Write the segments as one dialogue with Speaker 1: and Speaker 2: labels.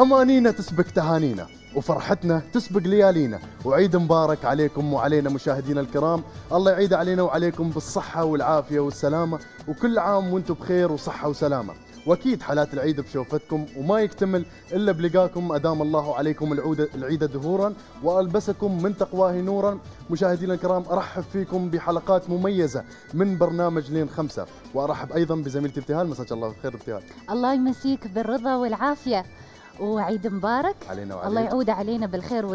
Speaker 1: أمانينا تسبق تهانينا وفرحتنا تسبق ليالينا. وعيد مبارك عليكم وعلينا مشاهدينا الكرام. الله يعيد علينا وعليكم بالصحة والعافية والسلامة. وكل عام وأنتم بخير وصحة وسلامة. وأكيد حالات العيد بشوفتكم وما يكتمل إلا بلقاكم. أدام الله عليكم العود العيد دهورا وألبسكم من تقواه نورا. مشاهدينا الكرام أرحب فيكم بحلقات مميزة من برنامج لين خمسة. وأرحب أيضا بزميلتي ابتهال. مساك الله بالخير ابتهال.
Speaker 2: الله يمسيك بالرضا والعافية. وعيد مبارك.
Speaker 1: علينا
Speaker 2: الله
Speaker 1: وعليك
Speaker 2: يعود علينا بالخير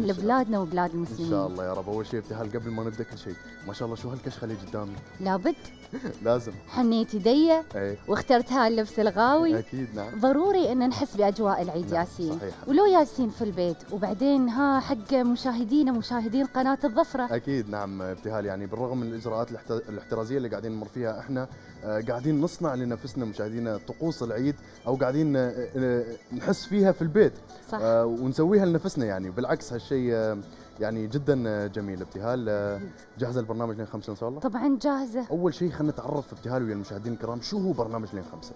Speaker 1: شاء الله.
Speaker 2: لبلادنا وبلاد
Speaker 1: إن
Speaker 2: المسلمين.
Speaker 1: شاء الله يا رب. أول شيء ابتهال قبل ما نبدأ كل شيء ما شاء الله شو هالكشخة اللي قدامي
Speaker 2: لابد
Speaker 1: لازم.
Speaker 2: حنيت يدي
Speaker 1: إيه
Speaker 2: واخترت هاللبس الغاوي.
Speaker 1: أكيد نعم.
Speaker 2: ضروري إن نحس بأجواء العيد
Speaker 1: نعم،
Speaker 2: ياسين.
Speaker 1: صحيح.
Speaker 2: ولو ياسين في البيت وبعدين ها حق مشاهدينا مشاهدين قناة الظفرة.
Speaker 1: أكيد نعم ابتهال. يعني بالرغم من الإجراءات الاحت- الاحترازية اللي قاعدين نمر فيها إحنا آه، قاعدين نصنع لنفسنا مشاهدينا طقوس العيد أو قاعدين آه، آه، نحس فيها في البيت.
Speaker 2: صح.
Speaker 1: ونسويها لنفسنا يعني. بالعكس هالشيء يعني جدا جميل. ابتهال جاهزه البرنامج لين خمسة إن شاء الله؟
Speaker 2: طبعا جاهزة.
Speaker 1: أول شيء خلينا نتعرف ابتهال ويا المشاهدين الكرام شو هو برنامج لين خمسة؟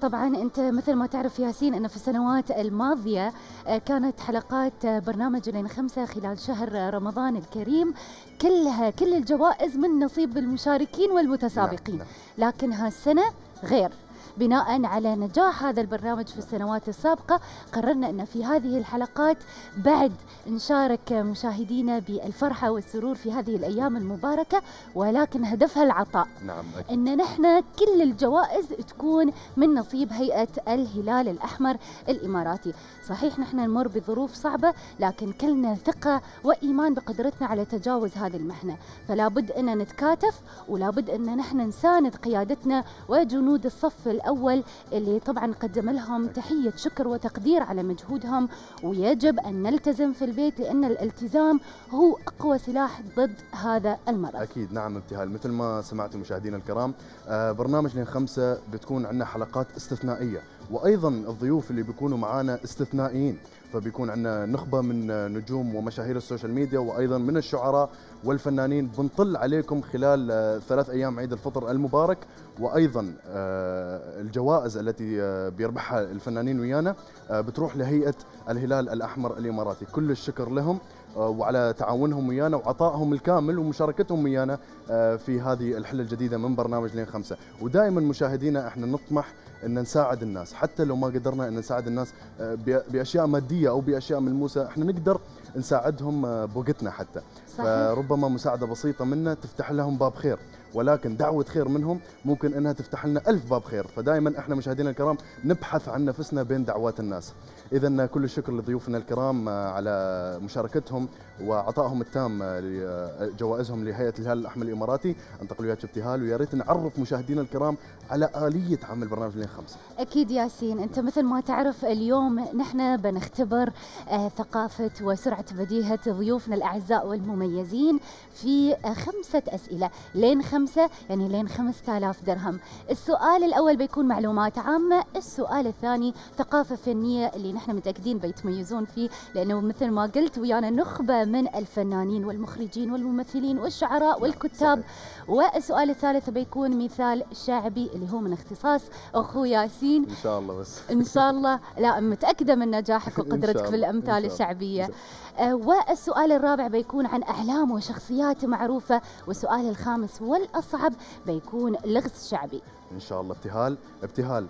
Speaker 2: طبعا أنت مثل ما تعرف ياسين أن في السنوات الماضية آه، كانت حلقات آه، برنامج لين خمسة خلال شهر رمضان الكريم. كلها كل الجوائز من نصيب المشاركين والمتسابقين.
Speaker 1: نعم، نعم.
Speaker 2: لكن هالسنة غير. بناء على نجاح هذا البرنامج في السنوات السابقة. قررنا أن في هذه الحلقات بعد نشارك مشاهدينا بالفرحة والسرور في هذه الأيام المباركة ولكن هدفها العطاء.
Speaker 1: نعم أكيد.
Speaker 2: إن نحن كل الجوائز تكون من نصيب هيئة الهلال الأحمر الإماراتي، صحيح نحن نمر بظروف صعبة لكن كلنا ثقة وإيمان بقدرتنا على تجاوز هذه المحنة، فلا بد إن نتكاتف ولا بد إن نحن نساند قيادتنا وجنود الصف الأول اللي طبعا نقدم لهم تحية شكر وتقدير على مجهودهم ويجب أن نلتزم في البيت لأن الالتزام هو أقوى سلاح ضد هذا المرض.
Speaker 1: أكيد نعم ابتهال مثل ما سمعتوا مشاهدينا الكرام آه، برنامج لين خمسة بتكون عندنا حلقات استثنائية وأيضا الضيوف اللي بيكونوا معانا استثنائيين فبيكون عندنا نخبة من نجوم ومشاهير السوشيال ميديا وأيضا من الشعراء والفنانين بنطل عليكم خلال آه، ثلاث أيام عيد الفطر المبارك وأيضا آه، الجوائز التي آه، بيربحها الفنانين ويانا بتروح لهيئة الهلال الأحمر الإماراتي. كل الشكر لهم. وعلى تعاونهم ويانا وعطائهم الكامل ومشاركتهم ويانا آه، في هذه الحله الجديدة من برنامج لين خمسة. ودائما مشاهدينا إحنا نطمح إن نساعد الناس. حتى لو ما قدرنا إن نساعد الناس آه، بأشياء مادية أو بأشياء ملموسة إحنا نقدر نساعدهم آه، بوقتنا حتى.
Speaker 2: صحيح.
Speaker 1: فربما مساعدة بسيطة منا تفتح لهم باب خير. ولكن دعوة خير منهم ممكن إنها تفتح لنا ألف باب خير. فدائما إحنا مشاهدينا الكرام نبحث عن نفسنا بين دعوات الناس. اذا كل الشكر لضيوفنا الكرام آه، على مشاركتهم وعطائهم التام آه، لجوائزهم لهيئة الهلال الأحمر الإماراتي. أنتقل وياك ابتهال ويا ريت نعرف مشاهدينا الكرام على آلية عمل برنامج لين خمسة.
Speaker 2: أكيد ياسين أنت مثل ما تعرف اليوم نحن بنختبر آه، ثقافة وسرعة بديهة ضيوفنا الأعزاء والمميزين في آه، خمسة أسئلة. لين خمسة يعني لين خمسة آلاف درهم. السؤال الأول بيكون معلومات عامة السؤال الثاني ثقافة فنية اللي نحن متأكدين بيتميزون فيه لأنه مثل ما قلت ويانا نخبة من الفنانين والمخرجين والممثلين والشعراء والكتاب. والسؤال الثالث بيكون مثال شعبي اللي هو من اختصاص أخوي ياسين.
Speaker 1: إن شاء الله بس.
Speaker 2: إن شاء الله. لا متأكدة من نجاحك وقدرتك في الأمثال.
Speaker 1: الشعبية.
Speaker 2: آه، والسؤال الرابع بيكون عن أعلام وشخصيات معروفة. والسؤال الخامس والأصعب بيكون لغز شعبي.
Speaker 1: إن شاء الله. ابتهال ابتهال.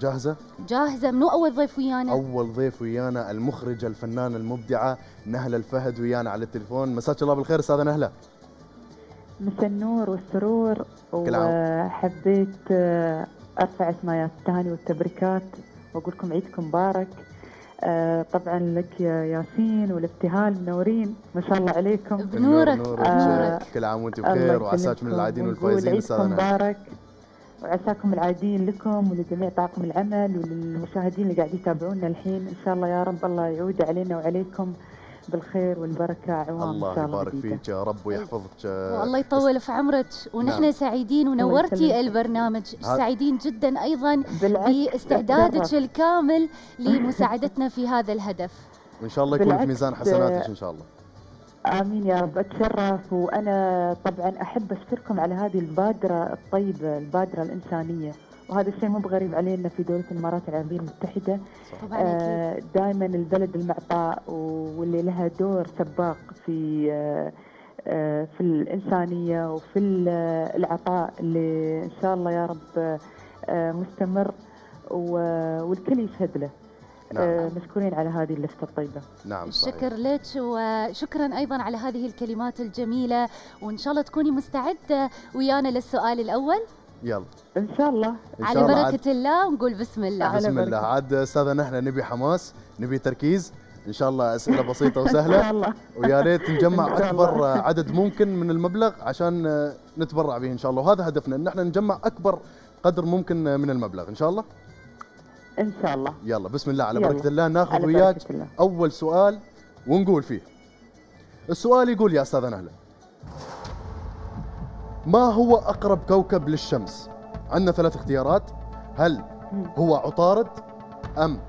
Speaker 1: جاهزة؟
Speaker 2: جاهزة منو أول ضيف ويانا؟
Speaker 1: أول ضيف ويانا المخرجه الفنانه المبدعة نهله الفهد ويانا على التليفون. مساك الله بالخير أستاذة نهلة.
Speaker 3: مسا النور والسرور
Speaker 1: كل عام.
Speaker 3: وحبيت آه، أرفع اسماء التهاني والتبريكات وأقول لكم عيدكم مبارك. آه، طبعا لك يا ياسين والابتهال منورين. ما شاء الله عليكم.
Speaker 2: بنورك
Speaker 1: النور
Speaker 3: آه،
Speaker 1: نورك. كل عام وأنت
Speaker 3: الله
Speaker 1: بخير وعساك من العادين
Speaker 3: ونقول
Speaker 1: والفائزين
Speaker 3: عيدكم مبارك. وعساكم العادين لكم ولجميع طاقم العمل وللمشاهدين اللي قاعدين يتابعونا الحين إن شاء الله يا رب الله يعود علينا وعليكم بالخير والبركة عوام إن
Speaker 1: الله
Speaker 3: شاء الله
Speaker 1: يبارك
Speaker 3: جديدة.
Speaker 1: فيك يا رب ويحفظك
Speaker 2: والله يطول في عمرك ونحن
Speaker 1: نعم.
Speaker 2: سعيدين ونورتي. البرنامج سعيدين جدا
Speaker 3: أيضا
Speaker 2: باستعدادك. الكامل لمساعدتنا في هذا الهدف
Speaker 1: وان شاء الله يكون في ميزان حسناتك إن شاء الله
Speaker 3: آمين يا رب. أتشرف. وأنا طبعا أحب أشكركم على هذه البادرة الطيبة البادرة الإنسانية. وهذا الشيء مو بغريب علينا في دولة الإمارات العربية المتحدة.
Speaker 2: طبعا أكيد.
Speaker 3: آه، دائما البلد المعطاء واللي لها دور سباق في آه، آه، في الإنسانية وفي ال- العطاء اللي إن شاء الله يا رب آه، مستمر والكل يشهد له.
Speaker 1: نعم.
Speaker 3: آه، مشكورين على هذه اللفتة الطيبة.
Speaker 1: نعم صحيح.
Speaker 2: الشكر لك وشكرا أيضا على هذه الكلمات الجميلة وإن شاء الله تكوني مستعدة ويانا للسؤال الأول.
Speaker 1: يلا.
Speaker 3: إن شاء الله.
Speaker 1: إن
Speaker 2: على
Speaker 1: شاء الله عاد.
Speaker 2: بركه الله ونقول بسم الله.
Speaker 3: على
Speaker 1: بسم الله. عاد أستاذة نحن نبي حماس نبي تركيز. إن شاء الله أسئلة بسيطة
Speaker 3: إن
Speaker 1: وسهله
Speaker 3: شاء الله.
Speaker 1: ويا ريت نجمع
Speaker 3: إن
Speaker 1: أكبر
Speaker 3: الله.
Speaker 1: عدد ممكن من المبلغ عشان نتبرع به إن شاء الله. وهذا هدفنا إن إحنا نجمع أكبر قدر ممكن من المبلغ. إن شاء الله.
Speaker 3: إن شاء الله.
Speaker 1: يلا بسم الله على. بركة الله. ناخذ وياك أول سؤال ونقول فيه. السؤال يقول يا استاذه نهله ما هو أقرب كوكب للشمس؟ عندنا ثلاث اختيارات. هل. هو عطارد أم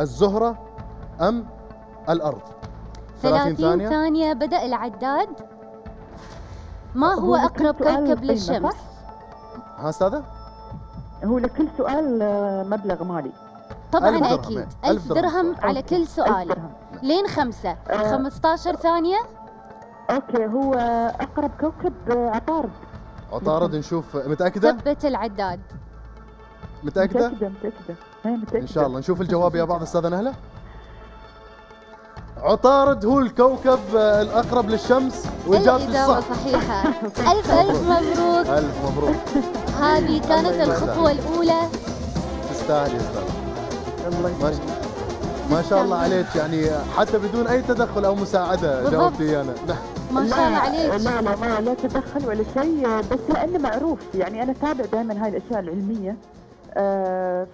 Speaker 1: الزهرة أم الأرض؟
Speaker 2: 30
Speaker 1: ثانية.
Speaker 2: ثانية بدأ العداد. ما
Speaker 3: هو
Speaker 2: هو
Speaker 3: أقرب
Speaker 2: كوكب للشمس؟
Speaker 1: ها أستاذة؟
Speaker 3: هو لكل سؤال آه، مبلغ مالي.
Speaker 2: طبعا
Speaker 1: ألف درهم
Speaker 2: أكيد.
Speaker 1: يعني.
Speaker 2: 1000
Speaker 1: ألف درهم.
Speaker 2: درهم. على كل
Speaker 3: ألف
Speaker 2: سؤال.
Speaker 3: درهم.
Speaker 2: لين خمسة.
Speaker 3: آه.
Speaker 2: 15 ثانية.
Speaker 3: أوكي هو أقرب كوكب آه، عطارد.
Speaker 1: عطارد نشوف. متأكدة؟
Speaker 2: ثبت العداد.
Speaker 1: متأكدة؟
Speaker 3: متأكدة متأكدة. هي متأكدة.
Speaker 1: إن شاء الله. نشوف الجواب يا بعض أستاذة نهلة. عطارد هو الكوكب الأقرب للشمس
Speaker 2: الإجابة
Speaker 1: الصح.
Speaker 2: صحيحة. ألف ألف مبروك.
Speaker 1: ألف مبروك.
Speaker 2: هذه كانت. الخطوة الأولى.
Speaker 1: تستاهل يا أستاذ.
Speaker 3: الله
Speaker 1: ما
Speaker 3: يسلمك.
Speaker 1: ما شاء الله عليك يعني حتى بدون أي تدخل أو مساعدة
Speaker 2: بالضبط.
Speaker 1: جاوبتي ايانا
Speaker 2: ما شاء الله عليك.
Speaker 3: لا لا ما لا تدخل ولا شيء بس لأنه معروف. يعني أنا أتابع دائما هاي الأشياء العلمية. آه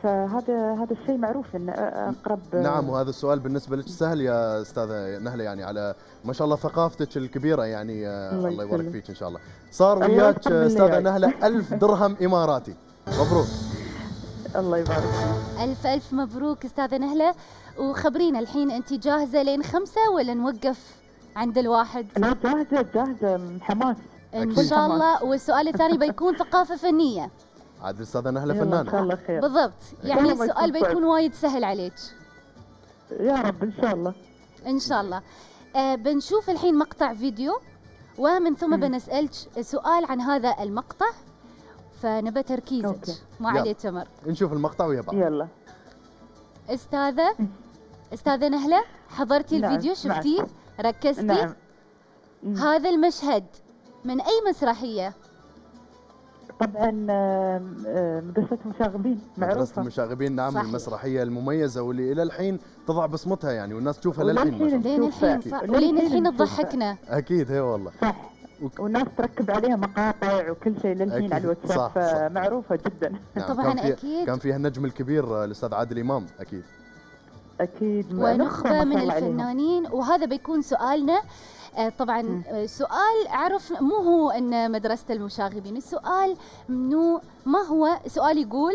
Speaker 3: فهذا هذا الشيء معروف انه اقرب
Speaker 1: نعم وهذا السؤال بالنسبة لك سهل يا أستاذة نهلة يعني على ما شاء الله ثقافتك الكبيرة يعني آه،
Speaker 3: الله
Speaker 1: يبارك. فيك إن شاء الله. صار وياك
Speaker 3: أستاذة.
Speaker 1: نهلة ألف درهم إماراتي. مبروك.
Speaker 3: الله يبارك.
Speaker 2: ألف ألف مبروك أستاذة نهلة. وخبرينا الحين أنت جاهزة لين خمسة ولا نوقف عند الواحد؟
Speaker 3: لا جاهزه جاهزة من حماس.
Speaker 2: إن. شاء الله. والسؤال الثاني بيكون ثقافة فنية.
Speaker 1: عاد
Speaker 3: الأستاذة نهلة إن
Speaker 1: فنانه
Speaker 3: الله خير.
Speaker 2: بالضبط. يعني السؤال. بيكون وايد سهل عليك.
Speaker 3: يا رب إن شاء الله.
Speaker 2: إن شاء الله. آه بنشوف الحين مقطع فيديو ومن ثم
Speaker 3: مم.
Speaker 2: بنسألك سؤال عن هذا المقطع فنبى تركيزك. ما. عليه تمر.
Speaker 1: نشوف المقطع ويا بعض.
Speaker 3: يلا.
Speaker 2: أستاذة أستاذة نهلة حضرتي
Speaker 3: نعم،
Speaker 2: الفيديو. شفتيه؟ ركزتي؟
Speaker 3: نعم.
Speaker 2: هذا المشهد من أي مسرحية؟
Speaker 3: طبعا آم، آم، مدرسة مشاغبين
Speaker 1: مدرسة المشاغبين نعم
Speaker 2: صحيح.
Speaker 1: المسرحية المميزة واللي إلى الحين تضع بصمتها يعني والناس تشوفها للحين.
Speaker 2: لين. الحين ولين الحين. تضحكنا
Speaker 1: أكيد هي والله
Speaker 3: صح
Speaker 1: وك-
Speaker 3: والناس تركب عليها مقاطع وكل شيء للحين. على الواتساب
Speaker 1: صح، صح.
Speaker 3: فمعروفة جدا
Speaker 1: نعم
Speaker 2: طبعاً
Speaker 1: كان فيها
Speaker 2: أكيد.
Speaker 1: كان فيها النجم الكبير آه، الأستاذ عادل إمام أكيد
Speaker 3: أكيد
Speaker 2: ونخبة
Speaker 3: ما
Speaker 2: من
Speaker 3: الله عليهم.
Speaker 2: الفنانين وهذا بيكون سؤالنا طبعا
Speaker 3: مم.
Speaker 2: آه، سؤال عرف مو هو إن مدرسة المشاغبين السؤال منو ما هو سؤال يقول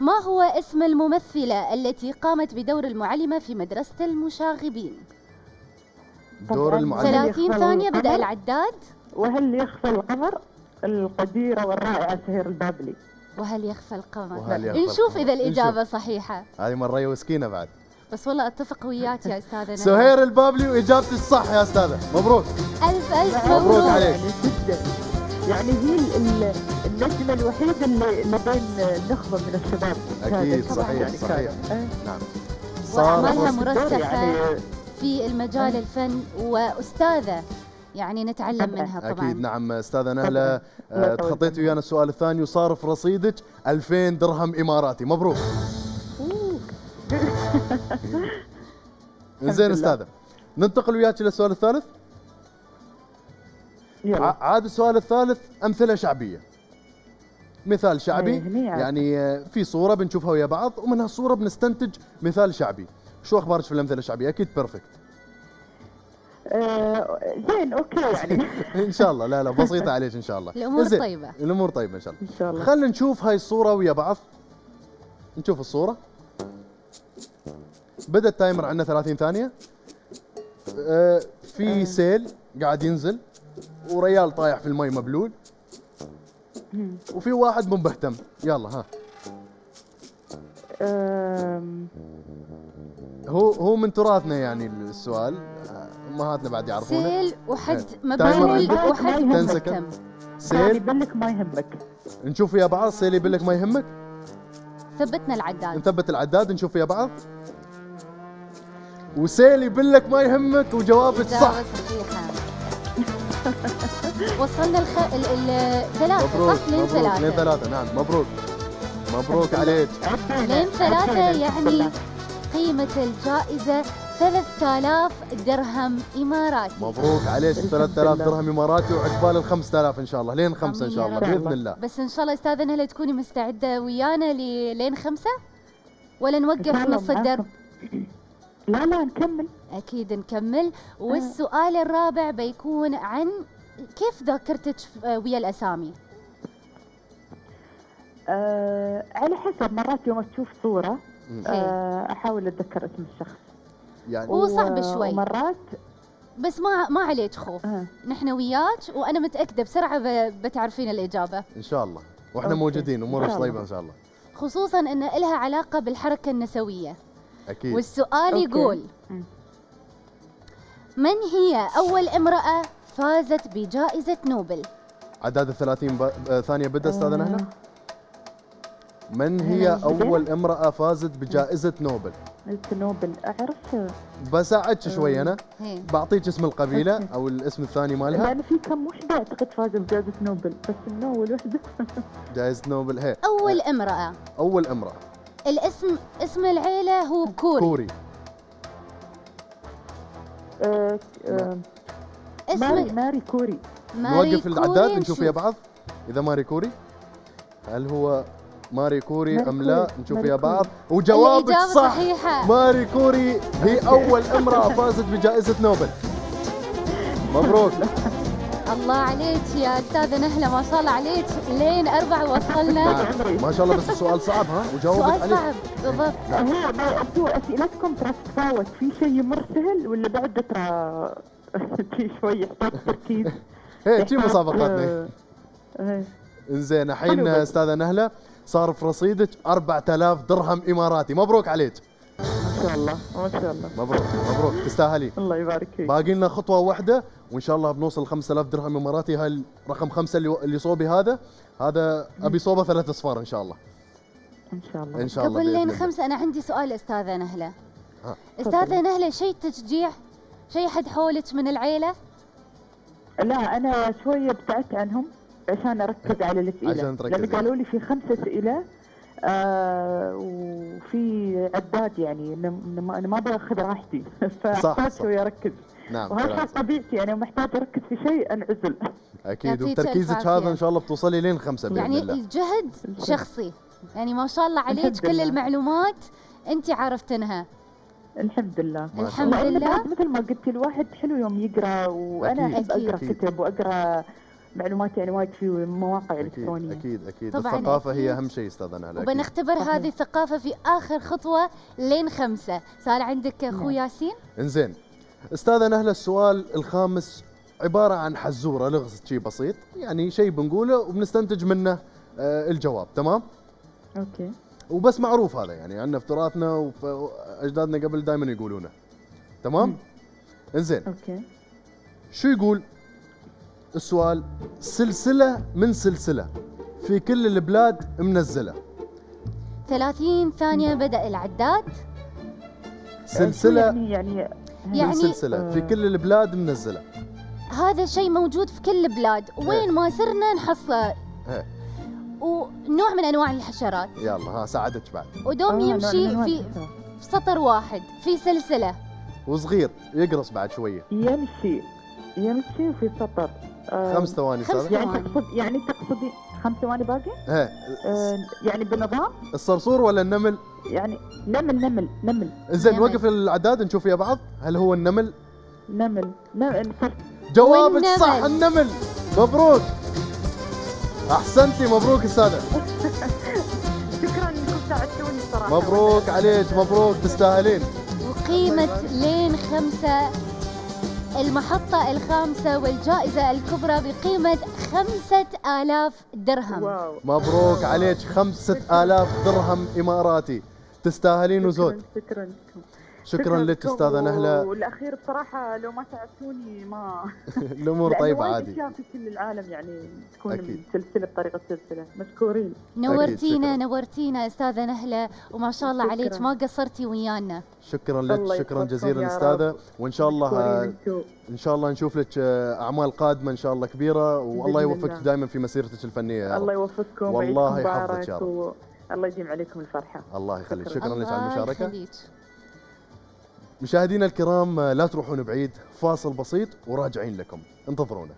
Speaker 2: ما هو اسم الممثلة التي قامت بدور المعلمة في مدرسة المشاغبين
Speaker 1: دور
Speaker 3: طبعاً.
Speaker 1: المعلم
Speaker 3: ثلاث-
Speaker 2: 30
Speaker 3: يخفى
Speaker 2: ثانية بدأ
Speaker 3: القمر.
Speaker 2: العداد
Speaker 3: وهل يخفى القمر القديرة والرائعة سهير البابلي
Speaker 2: وهل يخفى القمر
Speaker 1: وهل يخفى
Speaker 2: نشوف
Speaker 1: القمر.
Speaker 2: إذا
Speaker 1: نشوف.
Speaker 2: الإجابة صحيحة
Speaker 1: هذه مرة وسكينة بعد
Speaker 2: بس والله أتفق وياك يا أستاذة نهى.
Speaker 1: سهير البابلي وإجابتي الصح يا أستاذة مبروك
Speaker 2: ألف ألف
Speaker 3: مبروك
Speaker 2: مبروك
Speaker 1: عليك.
Speaker 3: يعني جدا يعني هي ال- ال- النجمة الوحيدة اللي اللي بين نخبة من الشباب
Speaker 1: أكيد
Speaker 3: كانت-
Speaker 1: صحيح
Speaker 3: يعني
Speaker 1: صحيح
Speaker 3: كانت. إيه.
Speaker 1: نعم صار
Speaker 2: مرسخة
Speaker 3: يعني
Speaker 2: في المجال الفن وأستاذة يعني نتعلم. منها طبعا
Speaker 1: أكيد نعم أستاذة نهلة
Speaker 3: الله
Speaker 1: آه،
Speaker 3: يطول
Speaker 1: تخطيت
Speaker 3: عمرك.
Speaker 1: ويانا السؤال الثاني وصار في رصيدك 2000 درهم إماراتي مبروك. زين. أستاذة ننتقل وياك إلى السؤال الثالث.
Speaker 3: يلا.
Speaker 1: عاد السؤال الثالث أمثلة شعبية. مثال شعبي. يعني آه، في صورة بنشوفها ويا بعض ومن هالصورة بنستنتج مثال شعبي. شو أخبارك في الأمثلة الشعبية؟ أكيد perfect
Speaker 3: آه، زين okay يعني.
Speaker 1: إن شاء الله. لا لا بسيطة عليك إن شاء الله.
Speaker 2: الأمور
Speaker 1: زين،
Speaker 2: طيبة.
Speaker 1: الأمور طيبة إن شاء الله.
Speaker 3: إن شاء الله.
Speaker 1: خلينا نشوف هاي الصورة ويا بعض. نشوف الصورة. بدأ ال timer عندنا 30 ثانية. آه، في سيل قاعد ينزل وريال طايح في المي مبلول. وفي واحد مو مهتم يلا ها. هو هو من تراثنا يعني السؤال. آه، أمهاتنا بعد يعرفونه.
Speaker 2: سيل وحد
Speaker 1: طايح
Speaker 2: مبلول؟ وحد
Speaker 3: 10
Speaker 2: مهتم
Speaker 1: سيل؟
Speaker 3: يبلك ما يهمك.
Speaker 1: نشوف ويا بعض. سيل يبلك ما يهمك؟
Speaker 2: ثبتنا العداد.
Speaker 1: نثبت العداد نشوف ويا بعض. وسيل يبلك ما يهمك وجوابك صح.
Speaker 2: صحيحة وصلنا الخ... ال... ال... ثلاثة
Speaker 1: مبروك
Speaker 2: صح لين
Speaker 1: مبروك لين
Speaker 2: ثلاثة
Speaker 1: ثلاثة. نعم مبروك. مبروك عليك.
Speaker 2: لين ثلاثة يعني قيمة الجائزة 3000 درهم إماراتي.
Speaker 1: مبروك عليك.
Speaker 3: الحمد
Speaker 1: 3000
Speaker 3: لله.
Speaker 1: درهم إماراتي وعقبال ال 5000 إن شاء الله. لين خمسة
Speaker 2: إن
Speaker 1: شاء الله. بإذن الله.
Speaker 2: بس إن شاء الله أستاذة نهلة تكوني مستعدة ويانا ل- لين خمسة؟ ولا نوقف نص الدرب؟
Speaker 3: لا لا نكمل.
Speaker 2: أكيد نكمل. والسؤال الرابع بيكون عن كيف ذاكرتك آه، ويا الأسامي؟
Speaker 3: آه على حسب مرات يوم تشوف صورة
Speaker 1: مم.
Speaker 3: آه أحاول أتذكر اسم الشخص.
Speaker 1: يعني
Speaker 2: هو صعب
Speaker 3: و-
Speaker 2: شوي.
Speaker 3: ومرات
Speaker 2: بس ما ما عليك خوف.
Speaker 3: آه.
Speaker 2: نحن وياك وأنا متأكدة بسرعة ب- بتعرفين الإجابة.
Speaker 1: إن شاء الله. وإحنا
Speaker 3: okay.
Speaker 1: موجودين
Speaker 3: إن
Speaker 1: امورك
Speaker 3: شاء
Speaker 1: طيبة
Speaker 3: الله.
Speaker 1: إن شاء الله.
Speaker 2: خصوصا أن لها علاقة بالحركة النسوية.
Speaker 1: أكيد.
Speaker 2: والسؤال
Speaker 3: okay.
Speaker 2: يقول. من هي أول امرأة فازت بجائزة نوبل؟
Speaker 1: عداد ال 30 ب... آه، ثانية بدأ استاذه نهله من هي؟ أول امرأة فازت بجائزة نوبل؟
Speaker 3: قلت نوبل أعرف.
Speaker 1: بساعدك شوي أنا.
Speaker 2: هي.
Speaker 1: بعطيك اسم القبيلة
Speaker 3: okay.
Speaker 1: أو الاسم الثاني مالها.
Speaker 3: لأن في كم وحدة أعتقد فازوا بجائزة نوبل بس انه اول وحدة.
Speaker 1: جائزة نوبل هي.
Speaker 2: أول امرأة.
Speaker 1: أول امرأة.
Speaker 2: الاسم اسم العيلة هو كوري.
Speaker 1: كوري.
Speaker 3: آه، آه، ماري
Speaker 2: اسم
Speaker 3: ماري كوري.
Speaker 2: ماري
Speaker 1: نوقف العداد
Speaker 2: كوري
Speaker 1: نشوف ويا بعض. إذا ماري كوري هل هو ماري كوري
Speaker 3: ماري
Speaker 1: أم لا؟
Speaker 3: كوري،
Speaker 1: نشوف
Speaker 3: كوري.
Speaker 1: بعض. وجوابك صح.
Speaker 2: صحيحة.
Speaker 1: ماري كوري هي أول امرأة فازت بجائزة نوبل. مبروك.
Speaker 2: الله عليك يا أستاذة نهلة ما شاء الله عليك. لين أربع وصلنا.
Speaker 1: نعم. ما شاء الله بس السؤال صعب ها؟ وجاوبت
Speaker 2: سؤال
Speaker 1: عليه
Speaker 2: صعب بالضبط.
Speaker 3: هو ما أنتوا أسئلتكم ترى تتفاوت. في شيء يمر سهل ولا بعد ترى في شوي يحتاج تركيز؟
Speaker 1: هي شي
Speaker 3: يحتاج،
Speaker 1: مسابقاتنا
Speaker 3: آه، آه،
Speaker 1: إنزين الحين. أستاذة نهلة صار في رصيدك 4000 درهم إماراتي. مبروك عليك.
Speaker 3: شاء الله ما شاء الله.
Speaker 1: مبروك مبروك. تستاهلين
Speaker 3: الله يبارك فيك.
Speaker 1: باقي لنا خطوة واحدة وإن شاء الله بنوصل 5000 درهم اماراتي هاي رقم خمسة اللي اللي صوبي هذا. هذا أبي صوبة ثلاث أصفار إن شاء الله.
Speaker 3: إن شاء الله.
Speaker 1: إن شاء الله
Speaker 2: قبل لين
Speaker 1: الله.
Speaker 2: خمسة أنا عندي سؤال أستاذة نهلة.
Speaker 1: ها.
Speaker 2: أستاذة
Speaker 3: تفضلي.
Speaker 2: نهلة شيء تشجيع؟ شيء حد حولك من العيلة؟
Speaker 3: لا أنا شوية ابتعدت عنهم عشان أركز على الأسئلة.
Speaker 1: عشان تركزي.
Speaker 3: لأن قالوا لي في خمسة أسئلة آه وفي عداد يعني أنا ما باخذ راحتي فأحتاج
Speaker 1: صح.
Speaker 3: شوية أركز
Speaker 1: نعم
Speaker 3: وهذا. طبيعتي أنا محتاج أركز في شيء
Speaker 1: أنعزل
Speaker 2: أكيد
Speaker 1: وبتركيزك
Speaker 2: ألف
Speaker 1: هذا. إن شاء الله بتوصلي لين خمسة بإذن
Speaker 2: يعني
Speaker 1: الله
Speaker 2: الجهد شخصي يعني ما شاء الله عليك كل. المعلومات أنت عرفتنها
Speaker 3: الحمد لله
Speaker 2: الحمد لله.
Speaker 3: مثل ما قلت الواحد حلو يوم
Speaker 1: يقرأ
Speaker 3: وأنا. أحب
Speaker 1: أقرأ.
Speaker 3: كتب وأقرأ معلومات يعني وايد في مواقع إلكترونية.
Speaker 1: أكيد أكيد.
Speaker 2: طبعاً
Speaker 1: الثقافة
Speaker 2: أكيد.
Speaker 1: هي أهم شيء استاذه نهله أكيد.
Speaker 2: وبنختبر
Speaker 3: صحيح.
Speaker 2: هذه الثقافة في آخر خطوة لين خمسة. صار عندك أخو
Speaker 3: نعم.
Speaker 2: ياسين؟
Speaker 1: إنزين. استاذه نهله السؤال الخامس عبارة عن حزورة لغز شيء بسيط. يعني شيء بنقوله وبنستنتج منه آه، الجواب تمام؟
Speaker 3: okay.
Speaker 1: وبس معروف هذا يعني عندنا في تراثنا وأجدادنا قبل دائما يقولونه تمام. إنزين.
Speaker 3: okay.
Speaker 1: شو يقول؟ السؤال سلسلة من سلسلة في كل البلاد منزلة.
Speaker 2: 30 ثانية بدأ العداد.
Speaker 1: سلسلة
Speaker 3: يعني؟ يعني
Speaker 1: من
Speaker 2: يعني-
Speaker 1: سلسلة في
Speaker 3: آه.
Speaker 1: كل البلاد منزلة.
Speaker 2: هذا شيء موجود في كل البلاد. وين ما سرنا نحصله
Speaker 1: إيه.
Speaker 2: ونوع من أنواع الحشرات.
Speaker 1: يلا ها ساعدك بعد.
Speaker 2: ودوم
Speaker 3: آه،
Speaker 2: يمشي في. في سطر واحد في سلسلة.
Speaker 1: وصغير يقرص بعد شوية.
Speaker 3: يمشي يمشي في سطر.
Speaker 1: خمس ثواني أستاذ
Speaker 3: يعني. تقصد يعني تقصدي خمس ثواني باقي؟
Speaker 1: ها.
Speaker 3: آه يعني بنظام؟
Speaker 1: الصرصور ولا النمل؟
Speaker 3: يعني نمل نمل نمل.
Speaker 1: زين
Speaker 2: نمل.
Speaker 1: نوقف العداد نشوف ويا بعض. هل هو النمل؟
Speaker 3: نمل. نمل
Speaker 1: جوابك. صح النمل. مبروك. أحسنتي مبروك أستاذة.
Speaker 3: شكرا إنكم ساعدتوني صراحة.
Speaker 1: مبروك عليك مبروك تستاهلين.
Speaker 2: وقيمة لين خمسة المحطة الخامسة والجائزة الكبرى بقيمة خمسة آلاف درهم.
Speaker 3: واو.
Speaker 1: مبروك عليك خمسة آلاف درهم إماراتي. تستاهلين وزود.
Speaker 3: شكرا شكرا.
Speaker 1: شكرا لك
Speaker 3: لكم
Speaker 1: أستاذة نهلة
Speaker 3: والأخير بصراحة لو ما ساعدتوني ما
Speaker 1: الأمور
Speaker 3: لأنه
Speaker 1: طيبة
Speaker 3: وايد
Speaker 1: عادي
Speaker 3: أشياء في كل العالم يعني تكون
Speaker 1: أكيد.
Speaker 3: سلسله بطريقة سلسله مشكورين
Speaker 2: نورتينا
Speaker 1: شكراً.
Speaker 2: نورتينا أستاذة نهلة وما شاء الله عليك. ما قصرتي ويانا
Speaker 1: شكرا
Speaker 3: الله
Speaker 1: لك شكرا جزيلا
Speaker 3: رب.
Speaker 1: وإن شاء الله. إن شاء الله نشوف لك آه، أعمال قادمة إن شاء الله كبيرة والله يوفقك
Speaker 3: الله.
Speaker 1: دائما في مسيرتك الفنية يا
Speaker 3: الله
Speaker 1: رب
Speaker 3: يوفقكم
Speaker 1: والله يحفظك يا رب.
Speaker 3: والله يديم عليكم الفرحة
Speaker 1: الله يخليك
Speaker 3: شكراً.
Speaker 1: لك على
Speaker 2: الله
Speaker 1: المشاركة
Speaker 2: يخليك.
Speaker 1: مشاهدينا الكرام لا تروحون بعيد فاصل بسيط وراجعين لكم. انتظرونا.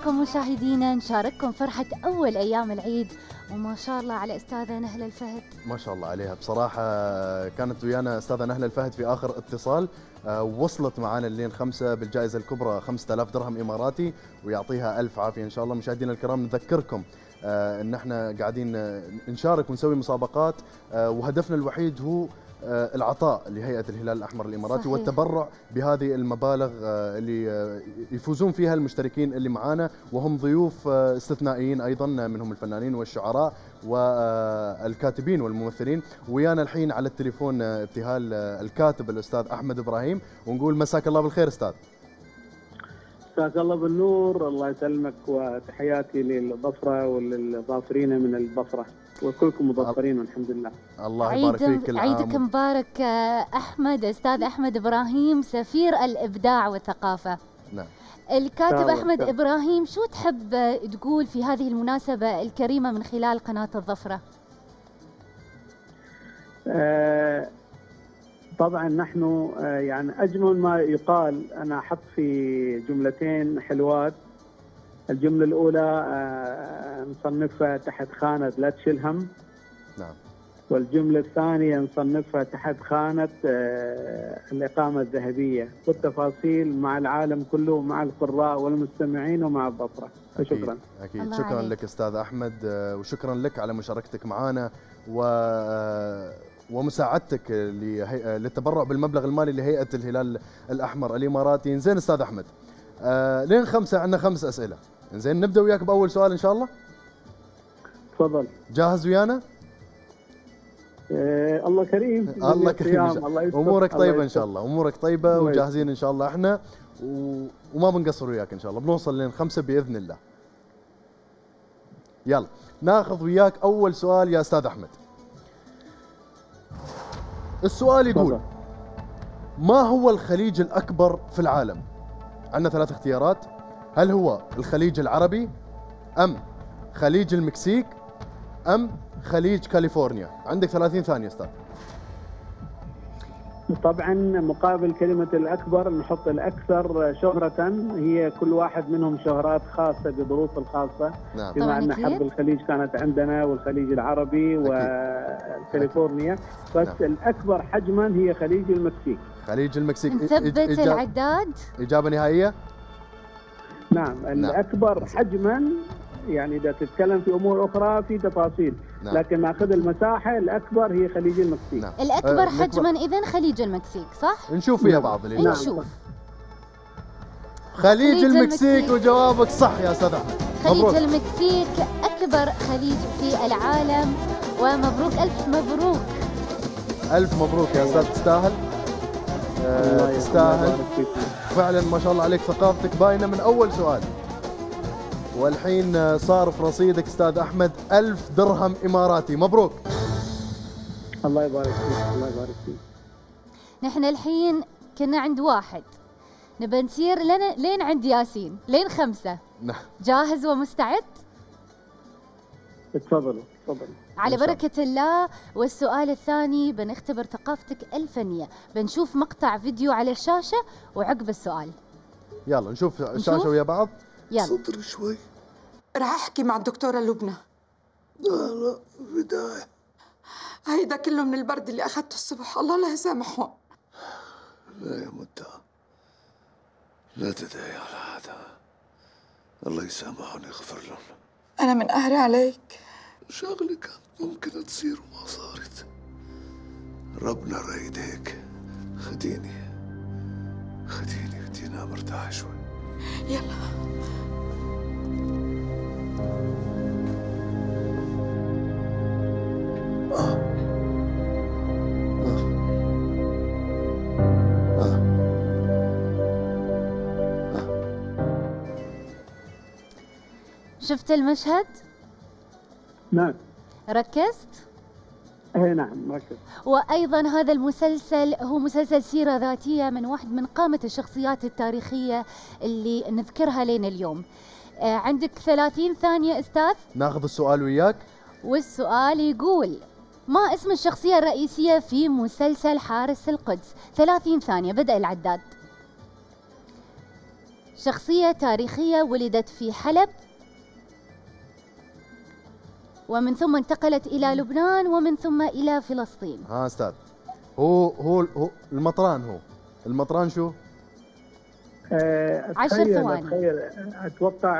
Speaker 2: لكم مشاهدينا نشارككم فرحة أول أيام العيد. وما شاء الله على أستاذة نهلة الفهد.
Speaker 1: ما شاء الله عليها. بصراحة آه، كانت ويانا أستاذة نهله الفهد في آخر اتصال. آه، وصلت معانا اللين خمسة بالجائزة الكبرى 5000 درهم إماراتي ويعطيها ألف عافية إن شاء الله. مشاهدينا الكرام نذكركم آه، إن إحنا قاعدين آه، نشارك ونسوي مسابقات. وهدفنا الوحيد هو العطاء لهيئة الهلال الأحمر الإماراتي
Speaker 2: صحيح.
Speaker 1: والتبرع بهذه المبالغ آه، اللي آه، يفوزون فيها المشتركين اللي معانا وهم ضيوف آه، استثنائيين أيضا منهم الفنانين والشعراء والكاتبين والممثلين. ويانا الحين على التليفون آه، ابتهال آه، الكاتب الأستاذ أحمد إبراهيم ونقول مساك الله بالخير أستاذ.
Speaker 4: مساك الله بالنور الله يسلمك وتحياتي للظفرة وللظافرين من الظفرة وكلكم مظفرين والحمد لله
Speaker 1: الله يبارك فيك كل
Speaker 2: عيدك مبارك أحمد أستاذ أحمد إبراهيم سفير الإبداع والثقافة.
Speaker 1: نعم.
Speaker 2: الكاتب أحمد
Speaker 4: شاء الله.
Speaker 2: إبراهيم شو تحب تقول في هذه المناسبة الكريمة من خلال قناة الظفرة؟
Speaker 4: آه، طبعا نحن آه، يعني أجمل ما يقال أنا أحط في جملتين حلوات. الجملة الأولى آه، نصنفها تحت خانة لا تشيل هم
Speaker 1: نعم.
Speaker 4: والجملة الثانية نصنفها تحت خانة آه، الإقامة الذهبية. والتفاصيل مع العالم كله ومع القراء والمستمعين ومع الظفرة
Speaker 1: أكيد
Speaker 4: شكرا
Speaker 1: أكيد.
Speaker 2: الله
Speaker 1: شكرا
Speaker 2: عليك.
Speaker 1: لك أستاذ أحمد آه، وشكرا لك على مشاركتك معنا و آه، ومساعدتك لهي... للتبرع بالمبلغ المالي لهيئة الهلال الأحمر الإماراتي. زين أستاذ أحمد آه لين خمسة عندنا خمس أسئلة. زين نبدأ وياك بأول سؤال إن شاء الله.
Speaker 4: تفضل.
Speaker 1: جاهز ويانا؟
Speaker 4: آه الله كريم.
Speaker 1: الله كريم.
Speaker 4: الله
Speaker 1: أمورك
Speaker 4: الله
Speaker 1: طيبة
Speaker 4: إن.
Speaker 1: شاء الله أمورك
Speaker 4: طيبة
Speaker 1: وجاهزين إن شاء الله. إحنا و... وما بنقصر وياك إن شاء الله بنوصل لين خمسة بإذن الله. يلا ناخذ وياك أول سؤال يا أستاذ أحمد. السؤال يقول. ما هو الخليج الأكبر في العالم؟ عندنا ثلاث اختيارات. هل هو الخليج العربي أم خليج المكسيك أم خليج كاليفورنيا؟ عندك 30 ثانية أستاذ.
Speaker 4: طبعا مقابل كلمة الأكبر نحط الأكثر شهرة هي كل واحد منهم شهرات خاصة بظروف الخاصة
Speaker 1: نعم.
Speaker 4: بما أن. حرب الخليج كانت عندنا والخليج العربي وكاليفورنيا. بس
Speaker 1: نعم.
Speaker 4: الأكبر حجما هي خليج المكسيك.
Speaker 1: خليج المكسيك. إج-
Speaker 2: نثبت
Speaker 1: إجا-
Speaker 2: العداد.
Speaker 4: إجابة
Speaker 1: نهائية؟
Speaker 4: نعم الأكبر حجما يعني إذا تتكلم في أمور أخرى في تفاصيل.
Speaker 1: نعم.
Speaker 4: لكن ناخذ المساحة الأكبر هي خليج المكسيك.
Speaker 1: نعم.
Speaker 2: الأكبر
Speaker 1: آه،
Speaker 2: حجما إذا خليج المكسيك صح؟
Speaker 1: نشوف فيها
Speaker 4: نعم.
Speaker 1: بعض الإجابات
Speaker 2: نشوف.
Speaker 1: خليج المكسيك
Speaker 2: المكسيك.
Speaker 1: وجوابك صح يا أستاذ أحمد
Speaker 2: خليج
Speaker 1: مبروك.
Speaker 2: المكسيك أكبر خليج في العالم ومبروك ألف مبروك.
Speaker 1: ألف مبروك يا أستاذ تستاهل.
Speaker 4: الله يسلمك
Speaker 1: تستاهل.
Speaker 4: ويبارك فيكم.
Speaker 1: فعلا ما شاء الله عليك ثقافتك باينة من أول سؤال. والحين صار في رصيدك أستاذ أحمد ألف درهم إماراتي. مبروك.
Speaker 4: الله يبارك فيك الله يبارك فيك.
Speaker 2: نحن الحين كنا عند واحد. نبى نسير لنا لين عند ياسين لين خمسة.
Speaker 1: نعم.
Speaker 2: جاهز ومستعد؟
Speaker 4: تفضلوا تفضلوا
Speaker 2: على. بركة الله. والسؤال الثاني بنختبر ثقافتك الفنية. بنشوف مقطع فيديو على الشاشة وعقب السؤال.
Speaker 1: يلا نشوف
Speaker 2: نشوف؟
Speaker 1: الشاشه ويا بعض.
Speaker 2: يلا.
Speaker 5: صدري شوي.
Speaker 6: راح أحكي مع الدكتورة لبنى
Speaker 5: لا لا بداية.
Speaker 6: هيدا كله من البرد اللي أخذته الصبح. الله لا يسامحهم
Speaker 5: لا يا مدة. لا تدعي على هذا. الله يسامحهم ويغفر لهم
Speaker 6: أنا من قهري عليك.
Speaker 5: شغلة كانت ممكن تصير وما صارت. ربنا رايد هيك. خديني. خديني بدي أنام مرتاح شوي.
Speaker 6: يلا.
Speaker 2: شفت المشهد؟
Speaker 4: نعم.
Speaker 2: ركزت؟
Speaker 4: اي نعم مركز
Speaker 2: وأيضا هذا المسلسل هو مسلسل سيرة ذاتية من واحد من قامة الشخصيات التاريخية اللي نذكرها لنا اليوم. آه، عندك 30 ثانية أستاذ؟
Speaker 1: ناخذ السؤال وياك.
Speaker 2: والسؤال يقول ما اسم الشخصية الرئيسية في مسلسل حارس القدس؟ 30 ثانية بدأ العداد. شخصية تاريخية ولدت في حلب ومن ثم انتقلت إلى لبنان ومن ثم إلى فلسطين.
Speaker 1: ها أستاذ هو هو هو المطران هو. المطران شو؟
Speaker 4: آه،
Speaker 2: عشر
Speaker 4: أتخيل-
Speaker 2: ثواني.
Speaker 4: أتخيل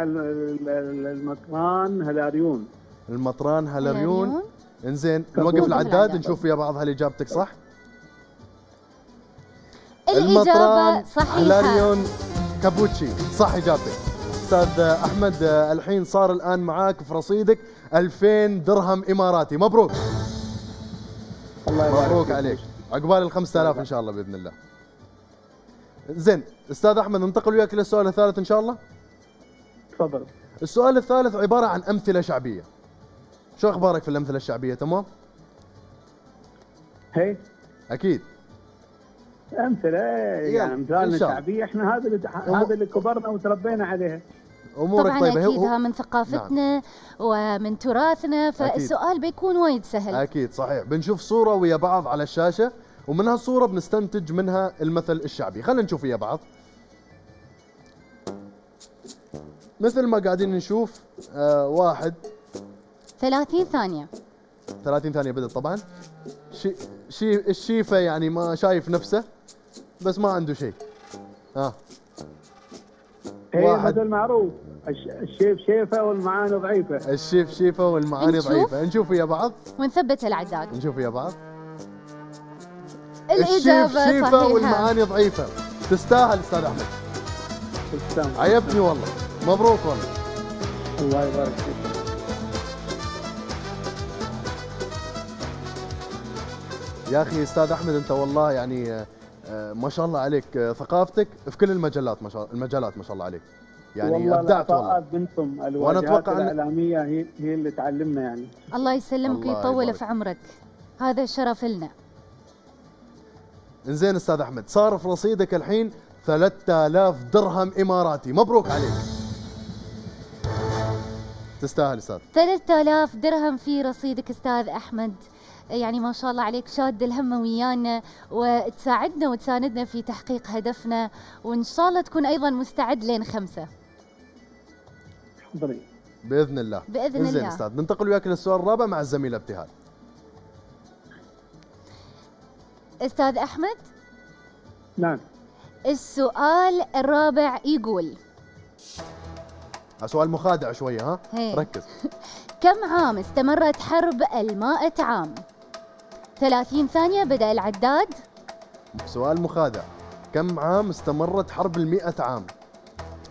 Speaker 4: ال- المطران هلاريون.
Speaker 1: المطران هلريون
Speaker 2: هلاريون.
Speaker 4: إنزين.
Speaker 1: نوقف العداد. نشوف ويا بعض هل إجابتك صح؟
Speaker 2: الإجابة صحيحة.
Speaker 1: هلاريون كابوتشي. صح إجابتك. أستاذ أحمد آه، الحين صار الآن معاك في رصيدك. 2000 درهم إماراتي. مبروك.
Speaker 4: الله يبارك
Speaker 1: مبروك. عليك. عقبال ال 5000 إن شاء الله بإذن الله. زين أستاذ أحمد ننتقل وياك للسؤال الثالث إن شاء الله؟
Speaker 4: تفضل.
Speaker 1: السؤال الثالث عبارة عن أمثلة شعبية. شو أخبارك في الأمثلة الشعبية تمام؟
Speaker 4: هي؟
Speaker 1: أكيد.
Speaker 4: أمثلة يعني
Speaker 1: أمثالنا الله.
Speaker 4: شعبيه إحنا هذا اللي هذا اللي كبرنا وتربينا عليها.
Speaker 1: أمورك
Speaker 2: طبعا
Speaker 1: طيبة.
Speaker 2: أكيد
Speaker 1: هو-
Speaker 2: ها من ثقافتنا ومن تراثنا فالسؤال بيكون وايد سهل.
Speaker 1: أكيد صحيح. بنشوف صورة ويا بعض على الشاشة ومن هالصورة بنستنتج منها المثل الشعبي. خلينا نشوف ويا بعض. مثل ما قاعدين نشوف آه واحد.
Speaker 2: 30 ثانية.
Speaker 1: 30 ثانية بدت طبعا. شي شي الشيفة يعني ما شايف نفسه بس ما عنده شيء. ها
Speaker 4: هي
Speaker 1: واحد.
Speaker 4: مثل معروف. الشيف شيفه والمعاني ضعيفه.
Speaker 1: الشيف شيفه والمعاني
Speaker 2: نشوف.
Speaker 1: ضعيفة. نشوف ويا بعض.
Speaker 2: ونثبت العداد
Speaker 1: نشوف ويا بعض.
Speaker 2: الإجابة
Speaker 1: الشيف شيفه
Speaker 2: صحيحة.
Speaker 1: والمعاني ضعيفة. تستاهل أستاذ أحمد.
Speaker 4: تسلم.
Speaker 1: عيبتني والله. مبروك والله.
Speaker 4: الله يبارك فيك.
Speaker 1: يا أخي أستاذ أحمد أنت والله يعني آه، ما شاء الله عليك آه، ثقافتك في كل المجالات ما شاء المجالات ما شاء الله عليك. يعني
Speaker 4: والله
Speaker 1: ابدعت والله
Speaker 4: منكم الواجهات الإعلامية هي هي اللي تعلمنا يعني.
Speaker 2: الله يسلمك ويطول. في عمرك. هذا شرف لنا.
Speaker 1: إنزين أستاذ أحمد صار في رصيدك الحين 3000 درهم إماراتي. مبروك عليك. تستاهل أستاذ.
Speaker 2: 3000 درهم في رصيدك أستاذ أحمد. يعني ما شاء الله عليك شاد الهم ويانا وتساعدنا وتساندنا في تحقيق هدفنا وإن شاء الله تكون أيضا مستعد لين خمسة.
Speaker 4: حضري
Speaker 1: بإذن الله. بإذن
Speaker 2: الله.
Speaker 1: أستاذ ننتقل وياك للسؤال الرابع مع الزميله ابتهال.
Speaker 2: أستاذ أحمد؟
Speaker 4: نعم.
Speaker 2: السؤال الرابع يقول
Speaker 1: سؤال مخادع شوية ها؟
Speaker 2: هي.
Speaker 1: ركز.
Speaker 2: كم عام استمرت حرب المائة عام 30 ثانية بدأ العداد
Speaker 1: سؤال مخادع. كم عام استمرت حرب المئة عام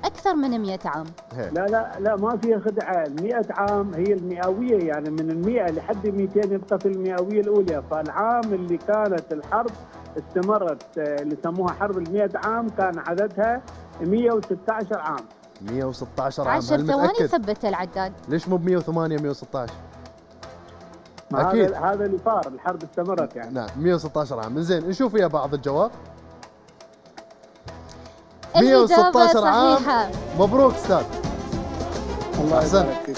Speaker 2: أكثر من 100 عام.
Speaker 4: لا لا لا ما فيها خدعة. ال 100 عام هي المئوية يعني من ال 100 لحد 200 يبقى في المئوية الأولى. فالعام اللي كانت الحرب استمرت آه، اللي سموها حرب ال 100 عام كان عددها 116 عام.
Speaker 1: 116 عام
Speaker 2: 10
Speaker 1: هل
Speaker 2: ثواني ثبت العداد.
Speaker 1: ليش مو ب 108 116
Speaker 4: ما
Speaker 1: أكيد.
Speaker 4: هذا هذا اللي صار الحرب استمرت يعني.
Speaker 1: نعم 116 عام. زين نشوف يا بعض الجواب. 116 عام.
Speaker 2: صحيحة
Speaker 1: مبروك أستاذ
Speaker 4: الله. يبارك فيك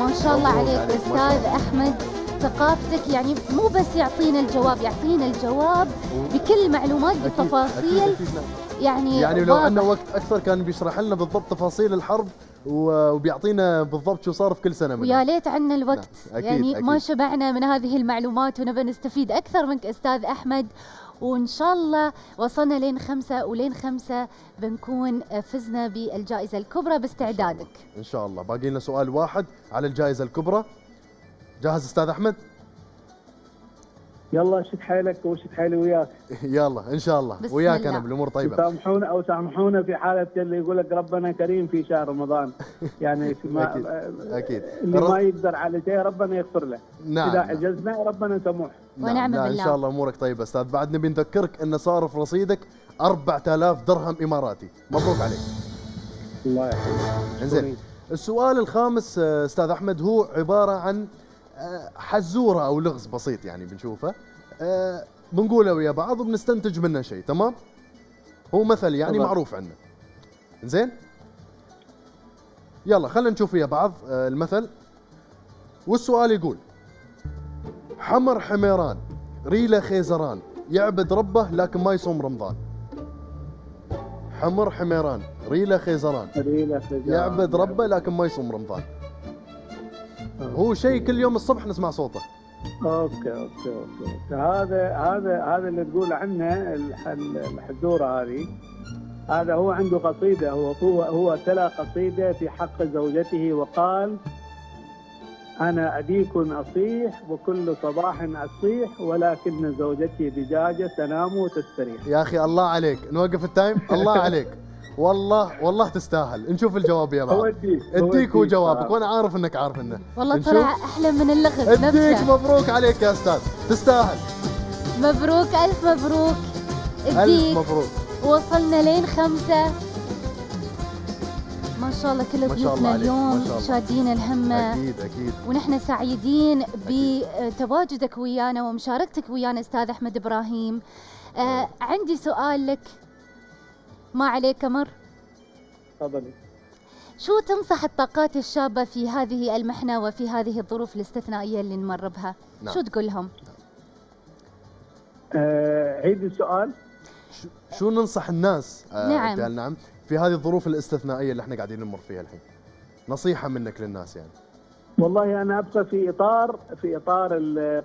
Speaker 2: ما شاء الله عليك
Speaker 1: ما
Speaker 2: أستاذ أحمد ثقافتك يعني مو بس يعطينا الجواب يعطينا الجواب بكل معلومات
Speaker 1: أكيد،
Speaker 2: بالتفاصيل
Speaker 1: أكيد، أكيد.
Speaker 2: يعني
Speaker 1: يعني لو. عندنا وقت أكثر كان بيشرح لنا بالضبط تفاصيل الحرب وبيعطينا بالضبط شو صار في كل سنة
Speaker 2: ويا. ليت عنا الوقت
Speaker 1: نعم، أكيد،
Speaker 2: يعني ما
Speaker 1: أكيد.
Speaker 2: شبعنا من هذه المعلومات ونبى نستفيد أكثر منك أستاذ أحمد وإن شاء الله وصلنا لين خمسة ولين خمسة بنكون فزنا بالجائزة الكبرى باستعدادك.
Speaker 1: إن شاء الله. باقي لنا سؤال واحد على الجائزة الكبرى. جاهز أستاذ أحمد؟
Speaker 4: يلا شد حيلك وشد حيلي وياك.
Speaker 1: يلا إن شاء الله.
Speaker 2: بسم
Speaker 1: وياك
Speaker 2: الله.
Speaker 1: أنا بالأمور طيبة.
Speaker 4: سامحونا أو سامحونا في حالة اللي يقول لك ربنا كريم في شهر رمضان. يعني في ما
Speaker 1: أكيد، أكيد.
Speaker 4: اللي ما يقدر على شيء ربنا يغفر له.
Speaker 1: نعم.
Speaker 4: إذا
Speaker 1: نعم.
Speaker 4: عجزنا ربنا سموح.
Speaker 2: ونعم
Speaker 1: نعم إن
Speaker 2: بالله.
Speaker 1: شاء الله أمورك طيبة. أستاذ بعد نبي نذكرك أن صار في رصيدك 4000 درهم إماراتي. مبروك عليك.
Speaker 4: الله يحفظك.
Speaker 1: إنزين. السؤال الخامس أستاذ أحمد هو عبارة عن حزورة أو لغز بسيط يعني بنشوفه. آه، بنقوله ويا بعض وبنستنتج منه شيء تمام؟ هو مثل يعني
Speaker 4: تمام.
Speaker 1: معروف عنه. زين؟ يلا خلينا نشوف ويا بعض آه، المثل. والسؤال يقول حمر حميران ريلة خيزران يعبد ربه لكن ما يصوم رمضان. حمر حميران ريلة خيزران. يعبد ربه لكن ما يصوم رمضان. هو شيء كل يوم الصبح نسمع صوته.
Speaker 4: أوكي أوكي أوكي. هذا هذا هذا اللي تقول عنه الح- الحزوره هذه. هذا هو عنده قصيدة هو هو هو تلا قصيدة في حق زوجته وقال أنا الديك اصيح وكل صباح أصيح ولكن زوجتي دجاجه تنام وتستريح.
Speaker 1: يا أخي الله عليك. نوقف ال time؟ الله عليك. والله والله تستاهل. نشوف الجواب يا بعض
Speaker 4: اوديك
Speaker 1: الديك هو جوابك
Speaker 4: آه.
Speaker 1: وأنا عارف انك عارف انه.
Speaker 2: والله. طلع أحلى من اللغز
Speaker 1: الديك
Speaker 2: نفسه
Speaker 1: مبروك عليك يا أستاذ. تستاهل.
Speaker 2: مبروك ألف مبروك.
Speaker 1: ألف
Speaker 2: الديك.
Speaker 1: مبروك.
Speaker 2: وصلنا لين خمسة. ما شاء الله كل ضيوفنا اليوم. شادين الهمة.
Speaker 1: أكيد أكيد.
Speaker 2: ونحن سعيدين بتواجدك ويانا ومشاركتك ويانا أستاذ أحمد إبراهيم. آه عندي سؤال لك. ما عليك أمر
Speaker 4: تفضلي.
Speaker 2: شو تنصح الطاقات الشابة في هذه المحنة وفي هذه الظروف الاستثنائية اللي نمر بها؟
Speaker 1: نعم.
Speaker 2: شو تقول لهم؟
Speaker 4: آه عيد السؤال.
Speaker 1: شو- شو ننصح الناس؟ آه،
Speaker 2: نعم.
Speaker 1: نعم. في هذه الظروف الاستثنائية اللي إحنا قاعدين نمر فيها الحين. نصيحة منك للناس يعني.
Speaker 4: والله أنا أبقى في اطار في إطار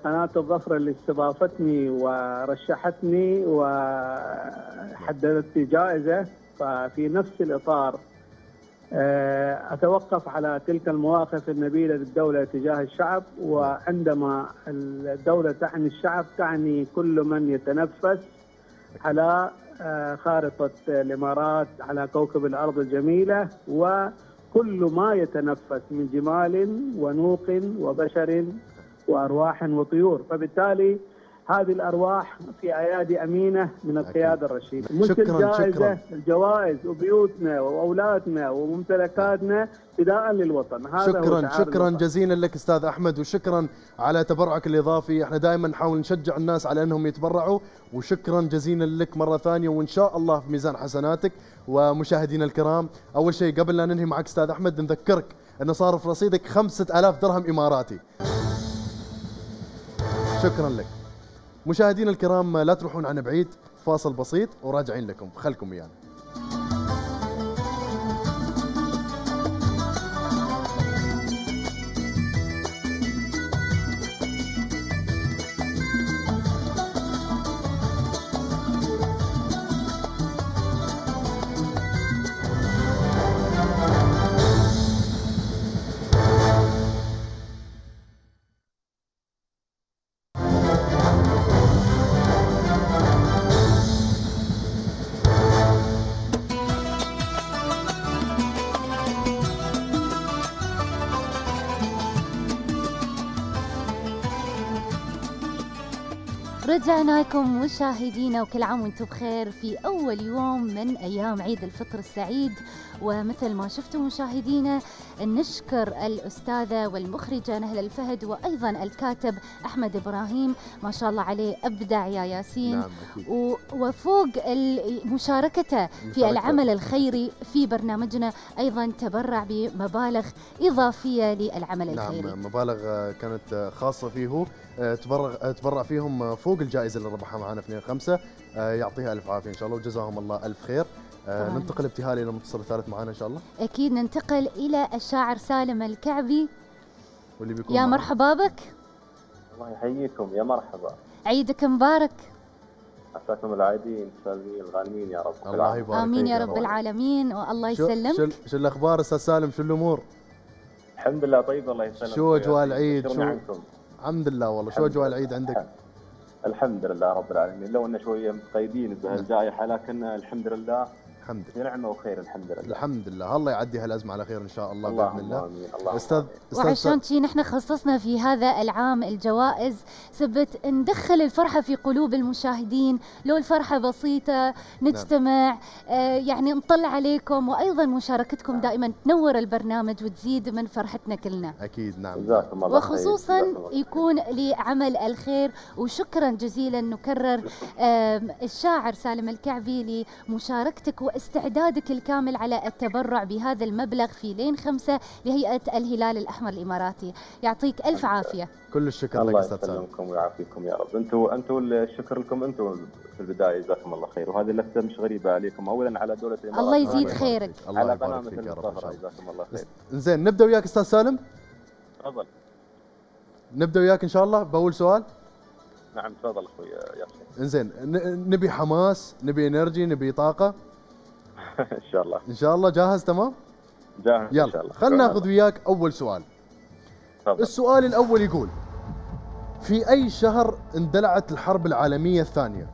Speaker 4: قناة الظفر اللي استضافتني ورشحتني وحددت جائزة ففي نفس الإطار آه، أتوقف على تلك المواقف النبيلة للدولة تجاه الشعب وعندما الدولة تعني الشعب تعني كل من يتنفس على آه، خارطة الإمارات على كوكب الأرض الجميلة وكل ما يتنفس من جمال ونوق وبشر وأرواح وطيور. فبالتالي هذه الأرواح في أيادي أمينة من القيادة الرشيده مش
Speaker 1: شكراً،
Speaker 4: الجائزة
Speaker 1: شكراً.
Speaker 4: الجوائز وبيوتنا وأولادنا وممتلكاتنا فداء للوطن. هذا هو
Speaker 1: شكرا
Speaker 4: شعار
Speaker 1: شكرا.
Speaker 4: الوطن.
Speaker 1: جزيلا لك أستاذ أحمد وشكرا على تبرعك الإضافي. إحنا دائما نحاول نشجع الناس على أنهم يتبرعوا. وشكرا جزيلا لك مرة ثانية وإن شاء الله في ميزان حسناتك. ومشاهدينا الكرام أول شيء قبل لا ننهي معك أستاذ أحمد نذكرك انه صار في رصيدك 5000 درهم إماراتي. شكرا لك. مشاهدينا الكرام لا تروحون عن بعيد فاصل بسيط وراجعين لكم خلكم ويانا.
Speaker 2: ورجعنا لكم مشاهدينا وكل عام وأنتم بخير في أول يوم من أيام عيد الفطر السعيد. ومثل ما شفتوا مشاهدينا نشكر الأستاذة والمخرجة نهله الفهد وأيضا الكاتب أحمد إبراهيم. ما شاء الله عليه أبدع يا ياسين.
Speaker 1: نعم
Speaker 2: وفوق مشاركته في. العمل الخيري في برنامجنا أيضا تبرع بمبالغ إضافية للعمل الخيري.
Speaker 1: نعم مبالغ كانت خاصة فيه. تبرع تبرع فيهم فوق الجائزة اللي ربحها معنا 2 5 يعطيها ألف عافية إن شاء الله وجزاهم الله ألف خير. آه،
Speaker 2: طبعاً.
Speaker 1: ننتقل ابتهالي إلى المتصل الثالث معنا إن شاء الله.
Speaker 2: أكيد ننتقل إلى الشاعر سالم الكعبي.
Speaker 1: واللي بيكون
Speaker 2: يا
Speaker 1: معنا.
Speaker 2: مرحبا بك.
Speaker 7: الله يحييكم يا مرحبا.
Speaker 2: عيدك مبارك.
Speaker 7: عساكم العايدين سالمين الغانمين يا رب.
Speaker 1: الله. يبارك آمين
Speaker 2: يا رب. العالمين والله
Speaker 1: شو شو,
Speaker 2: يسلمك.
Speaker 1: شو الأخبار أستاذ سالم؟ شو الأمور؟
Speaker 7: الحمد لله طيب الله يسلمك.
Speaker 1: شو أجواء العيد؟
Speaker 7: شو
Speaker 1: شو-
Speaker 7: عنكم.
Speaker 1: الحمد لله والله. شو
Speaker 7: لله.
Speaker 1: العيد عندك؟
Speaker 7: الحمد لله رب العالمين. لو إن شوية متقيدين بهالجائحة لكن الحمد لله
Speaker 1: الحمد
Speaker 7: في نعمه وخير الحمد لله.
Speaker 1: الحمد لله. الله يعدي هالأزمة على خير إن شاء الله بإذن
Speaker 7: اللهم
Speaker 1: الله. آمين.
Speaker 7: آمين.
Speaker 1: أستاذ
Speaker 2: وعشان شي نحن خصصنا في هذا العام الجوائز سبت ندخل الفرحة في قلوب المشاهدين. لو الفرحة بسيطة نجتمع آه يعني نطلع عليكم. وأيضا مشاركتكم دائما. تنور البرنامج وتزيد من فرحتنا كلنا.
Speaker 1: أكيد نعم.
Speaker 7: جزاكم الله خير.
Speaker 2: وخصوصا
Speaker 7: الله.
Speaker 2: يكون لعمل الخير. وشكرا جزيلا نكرر الشاعر سالم الكعبي لمشاركتك واستعدادك الكامل على التبرع بهذا المبلغ في لين خمسة لهيئة الهلال الأحمر الإماراتي. يعطيك ألف عافية.
Speaker 1: كل الشكر لك
Speaker 7: الله
Speaker 1: أستاذ سالم.
Speaker 7: يسلمكم ويعافيكم يا رب. أنتم أنتم الشكر لكم أنتم في البداية جزاكم الله خير. وهذه اللفتة مش غريبة عليكم. اولا على دولة الإمارات.
Speaker 2: الله يزيد خيرك.
Speaker 1: الله
Speaker 7: على
Speaker 1: يبارك
Speaker 7: قناه
Speaker 1: فيك
Speaker 7: مثل
Speaker 1: يا الله.
Speaker 7: جزاكم الله خير.
Speaker 1: زين نبدأ وياك أستاذ سالم؟
Speaker 7: تفضل.
Speaker 1: نبدأ وياك إن شاء الله بأول سؤال.
Speaker 7: نعم تفضل أخوي ياسين
Speaker 1: إنزين نبي حماس نبي إنرجي نبي طاقة.
Speaker 7: إن شاء الله.
Speaker 1: إن شاء الله. جاهز تمام؟
Speaker 7: جاهز إن شاء
Speaker 1: يلا
Speaker 7: الله.
Speaker 1: خلنا ناخذ وياك أول سؤال.
Speaker 7: تفضل.
Speaker 1: السؤال الأول يقول في أي شهر اندلعت الحرب العالمية الثانية؟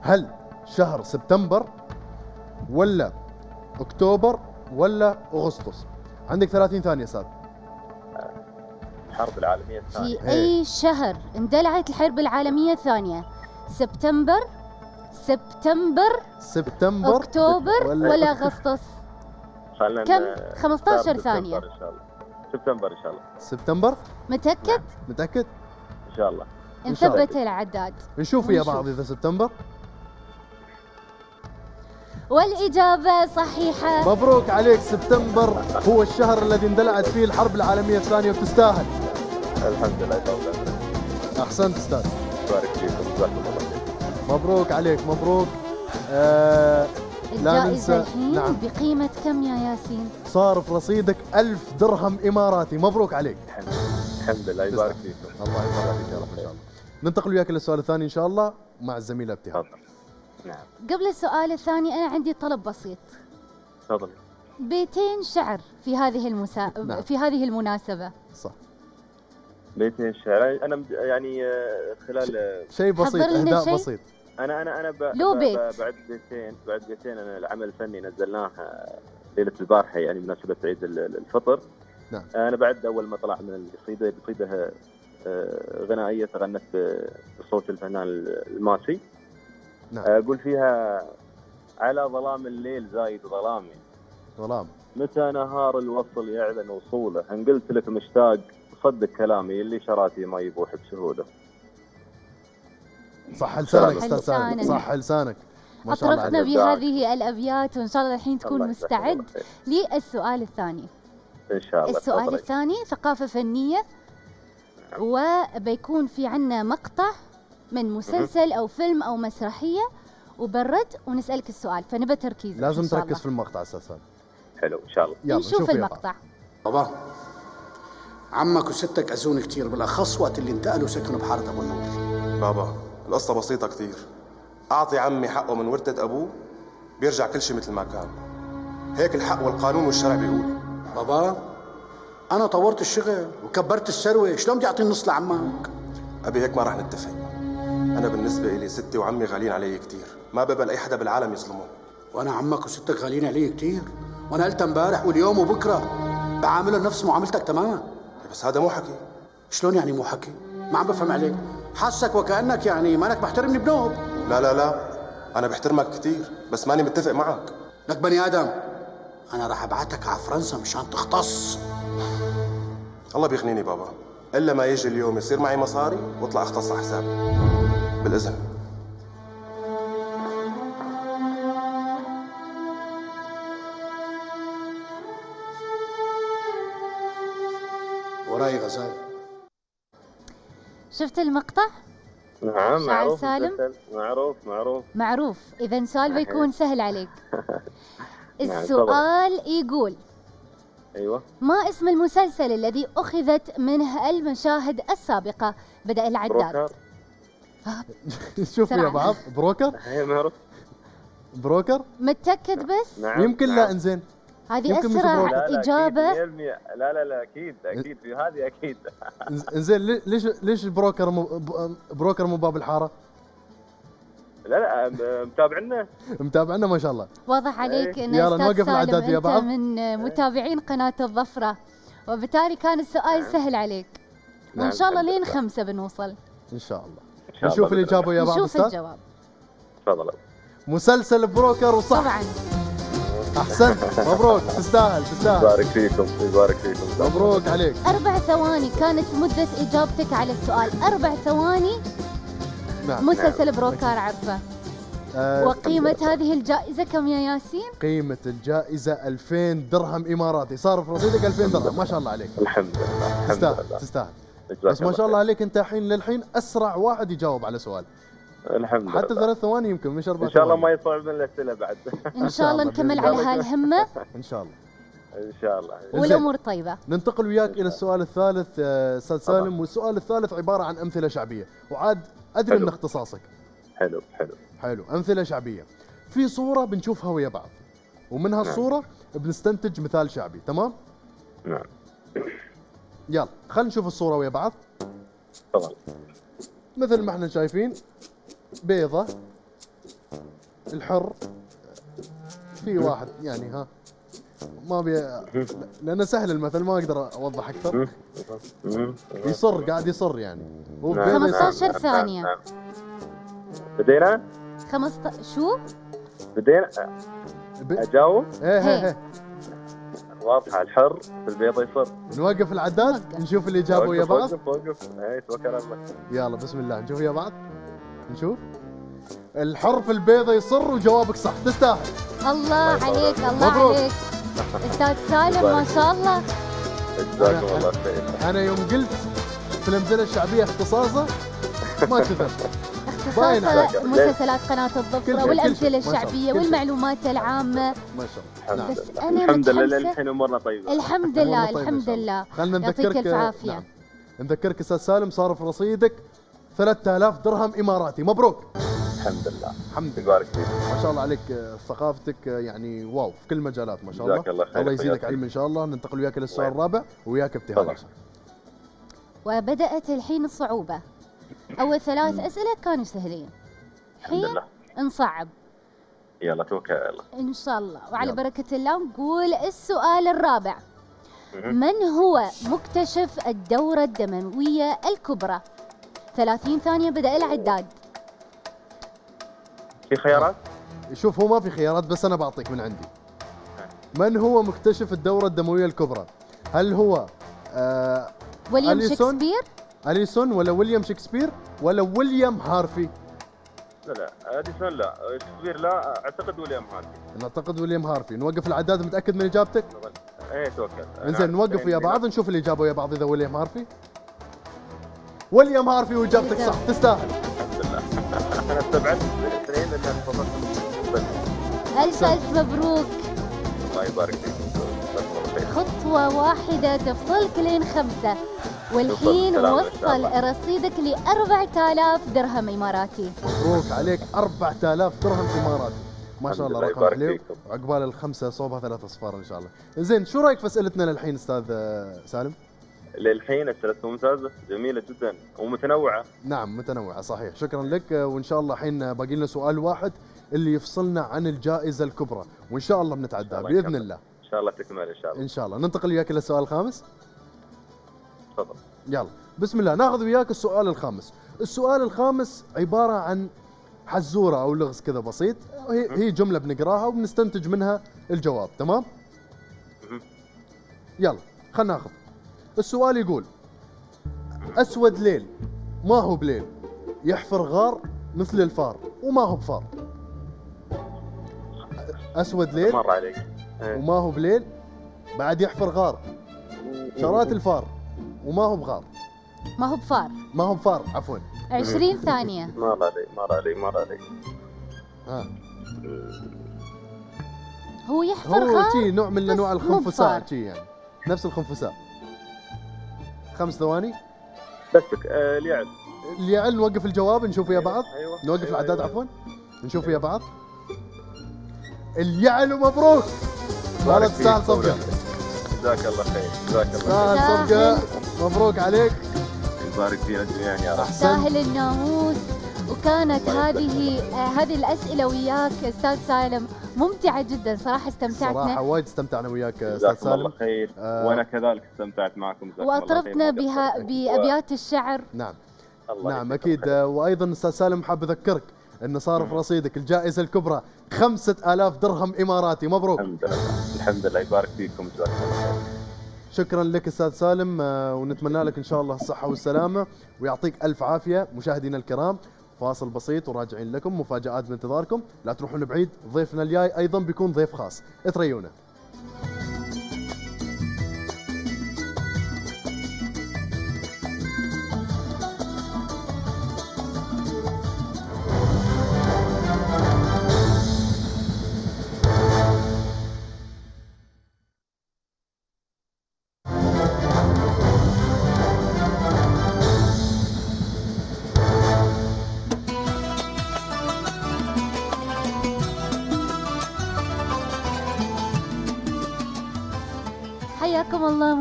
Speaker 1: هل شهر سبتمبر ولا أكتوبر ولا أغسطس؟ عندك 30 ثانية أستاذ.
Speaker 7: الحرب العالمية الثانية.
Speaker 2: في أي شهر اندلعت الحرب العالمية الثانية؟ سبتمبر سبتمبر
Speaker 1: سبتمبر؟
Speaker 2: أكتوبر ولا أغسطس؟
Speaker 7: خلنا
Speaker 2: كم؟
Speaker 7: ن-
Speaker 2: 15
Speaker 7: نختار
Speaker 2: ثانية.
Speaker 7: سبتمبر إن شاء الله. سبتمبر إن شاء الله.
Speaker 1: سبتمبر؟
Speaker 2: متأكد؟
Speaker 1: متأكد؟
Speaker 7: إن شاء الله.
Speaker 1: إن شاء الله.
Speaker 2: نثبت العداد.
Speaker 1: نشوف ويا. بعض إذا سبتمبر.
Speaker 2: والإجابة صحيحة.
Speaker 1: مبروك عليك سبتمبر هو الشهر الذي اندلعت فيه الحرب العالمية الثانية وتستاهل.
Speaker 7: الحمد لله.
Speaker 1: أحسنت أستاذ.
Speaker 7: بارك فيكم. جزاكم الله.
Speaker 1: مبروك عليك مبروك. آه لا
Speaker 2: الجائزة
Speaker 1: ننسى
Speaker 2: الحين
Speaker 1: نعم.
Speaker 2: بقيمة كم يا ياسين؟
Speaker 1: صار في رصيدك ألف درهم إماراتي. مبروك عليك.
Speaker 7: الحمد الحمد لله. يبارك فيكم
Speaker 1: الله يبارك فيك يا رب. إن شاء الله. ننتقل وياك للسؤال الثاني إن شاء الله مع الزميلة ابتهال
Speaker 7: تفضل. نعم.
Speaker 2: قبل السؤال الثاني أنا عندي طلب بسيط.
Speaker 7: تفضل.
Speaker 2: بيتين شعر في هذه المسا...
Speaker 1: نعم.
Speaker 2: في هذه المناسبة.
Speaker 1: صح.
Speaker 7: بيتين الشعر أنا مد- يعني آه، خلال
Speaker 1: شيء بسيط
Speaker 2: شيء.
Speaker 1: بسيط.
Speaker 7: أنا أنا أنا ب...
Speaker 2: لو
Speaker 7: ب-
Speaker 2: بيت.
Speaker 7: ب- بعد بيتين بعد بيتين أنا العمل الفني نزلناه ليلة البارحة يعني بمناسبة عيد ال- ال- الفطر
Speaker 1: نعم.
Speaker 7: أنا بعد أول ما طلع من القصيده قصيده آه، غنائية تغنت بصوت الفنان الماسي
Speaker 1: نعم.
Speaker 7: أقول فيها على ظلام الليل زايد ظلامي
Speaker 1: ظلام
Speaker 7: متى نهار الوصل يعلن وصوله إن قلت لك مشتاق صدق كلامي اللي شراتي ما يبوح بسهوله
Speaker 1: صح لسانك
Speaker 7: صح
Speaker 1: أستاذ سالم. صح لسانك عليك
Speaker 2: بهذه الأبيات وإن شاء الله الحين تكون مستعد. للسؤال الثاني
Speaker 7: إن شاء الله
Speaker 2: السؤال. الثاني ثقافة فنية وبيكون في عنا مقطع من مسلسل أو فيلم أو مسرحية وبرد ونسألك السؤال فنبى تركيز
Speaker 1: لازم تركز
Speaker 2: الله.
Speaker 1: في المقطع سالم
Speaker 7: حلو إن شاء الله
Speaker 1: يلا
Speaker 2: نشوف
Speaker 1: بعض.
Speaker 2: المقطع
Speaker 8: بابا عمك وستك أذوني كتير بالأخص وقت اللي انتقلوا سكنوا بحارة أبو النور
Speaker 9: بابا القصة بسيطة كتير. أعطي عمي حقه من ورثة أبوه بيرجع كل شيء مثل ما كان. هيك الحق والقانون والشرع بيقول.
Speaker 8: بابا أنا طورت الشغل وكبرت الثروة شلون بدي أعطي النص لعمك؟
Speaker 9: أبي هيك ما رح نتفق. أنا بالنسبة إلي ستي وعمي غاليين علي كتير. ما بقبل أي حدا بالعالم يظلمهم
Speaker 8: وأنا عمك وستك غاليين علي كتير. وأنا قلت امبارح واليوم وبكرة بعاملهم نفس معاملتك تماما.
Speaker 9: بس هذا مو حكي.
Speaker 8: شلون يعني مو حكي؟ ما عم بفهم عليك. حاسك وكأنك يعني مانك محترمني بنوب
Speaker 9: لا لا لا. أنا بحترمك كثير بس ماني متفق معك.
Speaker 8: لك بني آدم أنا راح أبعتك على فرنسا مشان تختص.
Speaker 9: الله بيغنيني بابا. إلا ما يجي اليوم يصير معي مصاري واطلع أختص على حسابي بالإذن.
Speaker 8: وراي غزال.
Speaker 2: شفت المقطع؟
Speaker 7: نعم معروف
Speaker 2: سالم؟
Speaker 7: معروف معروف.
Speaker 2: معروف. إذا سؤال. بيكون سهل عليك.
Speaker 7: نعم،
Speaker 2: السؤال يقول
Speaker 7: أيوه.
Speaker 2: ما اسم المسلسل الذي أخذت منه المشاهد السابقة؟ بدأ العداد.
Speaker 7: بروكر.
Speaker 1: شوفوا يا. بعض بروكر؟
Speaker 7: هي معروف.
Speaker 1: بروكر؟
Speaker 2: متأكد بس؟
Speaker 7: نعم
Speaker 1: يمكن
Speaker 7: نعم.
Speaker 1: لا إنزين.
Speaker 2: هذه أسرع
Speaker 1: بروكر.
Speaker 7: لا لا
Speaker 2: إجابة.
Speaker 7: أكيد 100% لا لا لا أكيد أكيد في هذه
Speaker 1: أكيد. لي- ليش ليش بروكر مو بروكر مو باب الحارة؟
Speaker 7: لا لا متابعنا؟
Speaker 1: متابعنا ما شاء الله.
Speaker 2: واضح عليك أن
Speaker 1: يلا
Speaker 2: أستاذ
Speaker 1: نوقف ويا
Speaker 2: أنت
Speaker 1: بعض.
Speaker 2: من متابعين قناة الظفرة وبالتالي كان السؤال سهل عليك.
Speaker 7: نعم،
Speaker 2: شاء الله لين. خمسة بنوصل.
Speaker 1: إن شاء الله.
Speaker 7: إن شاء الله.
Speaker 1: نشوف الاجابه. يا بعض
Speaker 2: نشوف الجواب.
Speaker 7: تفضل.
Speaker 1: مسلسل بروكر وصح.
Speaker 2: طبعا.
Speaker 1: أحسنت. مبروك. تستاهل تستاهل.
Speaker 7: يبارك فيكم يبارك فيكم.
Speaker 1: مبروك عليك.
Speaker 2: أربع ثواني كانت مدة إجابتك على السؤال. أربع ثواني.
Speaker 1: نعم.
Speaker 2: مسلسل بروكار عرفة.
Speaker 1: آه
Speaker 2: وقيمة هذه الجائزة كم يا ياسين؟
Speaker 1: قيمة الجائزة 2000 درهم إماراتي. صار في رصيدك 2000 درهم. ما شاء الله عليك.
Speaker 7: الحمد لله الحمد
Speaker 1: تستاهل
Speaker 7: لله
Speaker 1: تستاهل بس ما شاء الله. عليك أنت الحين للحين أسرع واحد يجاوب على سؤال.
Speaker 7: الحمد لله.
Speaker 1: حتى ثلاث ثواني يمكن مش أربع
Speaker 7: إن شاء الله. ما يصعب من الأسئلة بعد.
Speaker 2: إن شاء الله نكمل على
Speaker 1: الله.
Speaker 2: هالهمة
Speaker 1: إن شاء الله.
Speaker 7: إن شاء الله.
Speaker 1: إنزين.
Speaker 2: والأمور طيبة.
Speaker 1: ننتقل وياك إلى السؤال الثالث آه،
Speaker 7: طبعا.
Speaker 1: سالم. والسؤال الثالث عبارة عن أمثلة شعبية. وعاد أدري
Speaker 7: حلو.
Speaker 1: من اختصاصك.
Speaker 7: حلو حلو.
Speaker 1: حلو. أمثلة شعبية. في صورة بنشوفها ويا بعض. ومن هالصورة بنستنتج مثال شعبي. تمام؟
Speaker 7: نعم.
Speaker 1: يلا خلينا نشوف الصورة ويا بعض.
Speaker 7: تفضل.
Speaker 1: مثل ما إحنا شايفين. بيضة الحر في واحد يعني ها ما بي لأنه سهل المثل ما أقدر أوضح
Speaker 7: أكثر.
Speaker 1: يصر قاعد يصر يعني هو
Speaker 7: نعم،
Speaker 1: بيضة
Speaker 7: نعم،
Speaker 1: يصر
Speaker 2: 15
Speaker 7: نعم،
Speaker 2: ثانية.
Speaker 7: نعم. بدينا
Speaker 2: 15 شو؟
Speaker 7: بدينا. أجاوب
Speaker 1: إيه إيه
Speaker 2: هي.
Speaker 1: إيه
Speaker 7: واضحه الحر في البيض يصر
Speaker 1: نوقف العداد. نشوف الاجابه ويا
Speaker 7: وقف
Speaker 1: بعض
Speaker 7: وقف وقف اي توكل على الله
Speaker 1: يلا بسم الله نشوف ويا بعض نشوف. الحرف البيضة يصر وجوابك صح. تستاهل.
Speaker 2: الله عليك الله
Speaker 1: مبروك.
Speaker 2: عليك. أستاذ سالم ما شاء الله.
Speaker 7: جزاكم الله خير.
Speaker 1: أنا يوم قلت في الأمثلة الشعبية اختصاصه ما كذب باين
Speaker 2: اختصاص
Speaker 7: عليك.
Speaker 2: مسلسلات قناة الظفرة والأمثلة. الشعبية. والمعلومات العامة.
Speaker 1: ما شاء الله.
Speaker 7: الحمد.
Speaker 2: بس
Speaker 7: لله.
Speaker 2: أنا
Speaker 7: الحمد لله
Speaker 2: الحمد
Speaker 1: أمورنا
Speaker 2: لله
Speaker 1: طيبة.
Speaker 2: الحمد
Speaker 1: شاء الله.
Speaker 2: لله.
Speaker 1: خلنا
Speaker 2: يعطيك
Speaker 1: نذكرك
Speaker 2: ألف عافية.
Speaker 1: نعم. نذكرك أستاذ سالم صار في رصيدك. 3000 درهم إماراتي. مبروك.
Speaker 7: الحمد لله.
Speaker 1: الحمد لله.
Speaker 7: يبارك فيك.
Speaker 1: ما شاء الله عليك ثقافتك يعني واو في كل المجالات ما شاء الله.
Speaker 7: جزاك الله خير.
Speaker 1: الله يزيدك. علم إن شاء الله. ننتقل وياك للسؤال
Speaker 7: وين؟
Speaker 1: الرابع وياك ابتهال.
Speaker 2: وبدأت الحين الصعوبة. أول ثلاث أسئلة كانوا سهلين.
Speaker 7: الحمد
Speaker 2: الحين
Speaker 7: لله
Speaker 2: نصعب
Speaker 7: يلا توكل. على الله
Speaker 2: إن شاء الله. وعلى
Speaker 1: يلا.
Speaker 2: بركة الله نقول السؤال الرابع. من هو مكتشف الدورة الدموية الكبرى؟ 30 ثانية بدأ العداد
Speaker 7: في خيارات؟
Speaker 1: شوف هو ما في خيارات بس أنا بعطيك من عندي من هو مكتشف الدورة الدموية الكبرى؟ هل هو آه
Speaker 2: ويليام
Speaker 1: أليسون؟
Speaker 2: شكسبير
Speaker 1: أليسون ولا ويليام شكسبير ولا ويليام هارفي؟
Speaker 7: لا لا اديسون لا شكسبير لا أعتقد ويليام هارفي
Speaker 1: نعتقد ويليام هارفي نوقف العداد متأكد من إجابتك؟
Speaker 7: اي توكل
Speaker 1: إنزين نوقف ويا بعض نشوف الإجابة ويا بعض إذا ويليام هارفي ويليام هارفي وإجابتك صح. تستاهل.
Speaker 7: الحمد لله أنا استبعدت من الاثنين لأن انفضلت بس
Speaker 2: ألف ألف مبروك؟
Speaker 7: الله يبارك فيك.
Speaker 2: خطوة واحدة تفصلك لين خمسة. والحين وصل. رصيدك ل 4000 درهم إماراتي.
Speaker 1: مبروك عليك. 4000 درهم إماراتي. ما شاء الله
Speaker 7: لله،
Speaker 1: رقم
Speaker 7: يبارك
Speaker 1: حلو.
Speaker 7: فيكم.
Speaker 1: عقبال الخمسة صوبها ثلاث أصفار إن شاء الله. زين شو رأيك في أسئلتنا للحين أستاذ سالم؟
Speaker 7: للحين اسئلتكم ممتازه جميلة جدا ومتنوعة.
Speaker 1: نعم متنوعة صحيح. شكرا لك وإن شاء الله الحين باقي لنا سؤال واحد اللي يفصلنا عن الجائزة الكبرى وإن شاء الله بنتعدى
Speaker 7: الله
Speaker 1: بإذن. الله.
Speaker 7: إن شاء الله تكمل إن شاء الله.
Speaker 1: إن شاء الله. ننتقل وياك إلى السؤال الخامس.
Speaker 7: تفضل.
Speaker 1: يلا. بسم الله. نأخذ وياك السؤال الخامس. السؤال الخامس عبارة عن حزورة أو لغز كذا بسيط. هي هي جملة بنقراها وبنستنتج منها الجواب تمام؟ يلا خلينا نأخذ. السؤال يقول أسود ليل ما هو بليل؟ يحفر غار مثل الفار وما هو بفار. أسود ليل
Speaker 7: مر عليك. إيه.
Speaker 1: وما هو بليل بعد يحفر غار. شرات الفار وما هو بغار.
Speaker 2: ما هو بفار.
Speaker 1: ما هو بفار عفوا.
Speaker 2: 20 ثانية.
Speaker 7: مر علي مر علي مر علي
Speaker 1: ها.
Speaker 2: هو يحفر
Speaker 1: هو
Speaker 2: غار
Speaker 1: شي نوع من
Speaker 2: أنواع
Speaker 1: الخنفساء يعني. نفس الخنفساء. خمس ثواني.
Speaker 7: بس آه اليعل
Speaker 1: اللي يعل نوقف الجواب نشوف ويا بعض.
Speaker 7: أيوه.
Speaker 1: نوقف
Speaker 7: أيوة،
Speaker 1: الأعداد
Speaker 7: أيوة.
Speaker 1: عفوا. نشوف ويا بعض. اليعل ومبروك والله تستاهل صفقة.
Speaker 7: جزاك الله خير جزاك الله
Speaker 1: تستاهل صفقه مبروك عليك.
Speaker 7: خير يبارك فينا جميعا يا رب.
Speaker 2: تستاهل الناموس. وكانت هذه آه هذه الأسئلة وياك أستاذ سالم. ممتعة جدا. صراحة استمتعنا
Speaker 1: صراحة وايد استمتعنا وياك أستاذ
Speaker 7: جزاكم الله
Speaker 1: سالم.
Speaker 7: خير.
Speaker 1: آه.
Speaker 7: وأنا كذلك استمتعت معكم. ما
Speaker 2: بها. بأبيات الشعر.
Speaker 1: نعم.
Speaker 7: الله
Speaker 1: نعم أكيد.
Speaker 7: خير.
Speaker 1: آه، وأيضا أستاذ سالم حاب أذكرك إن صار في. رصيدك الجائزة الكبرى 5000 درهم إماراتي. مبروك.
Speaker 7: الحمد لله. الحمد لله. يبارك فيكم. جزاكم الله خير.
Speaker 1: شكرا لك أستاذ سالم آه، ونتمنى لك إن شاء الله الصحة والسلامة ويعطيك ألف عافية مشاهدينا الكرام. فاصل بسيط وراجعين لكم مفاجآت بانتظاركم. لا تروحون بعيد ضيفنا الجاي أيضا بيكون ضيف خاص. اتريونا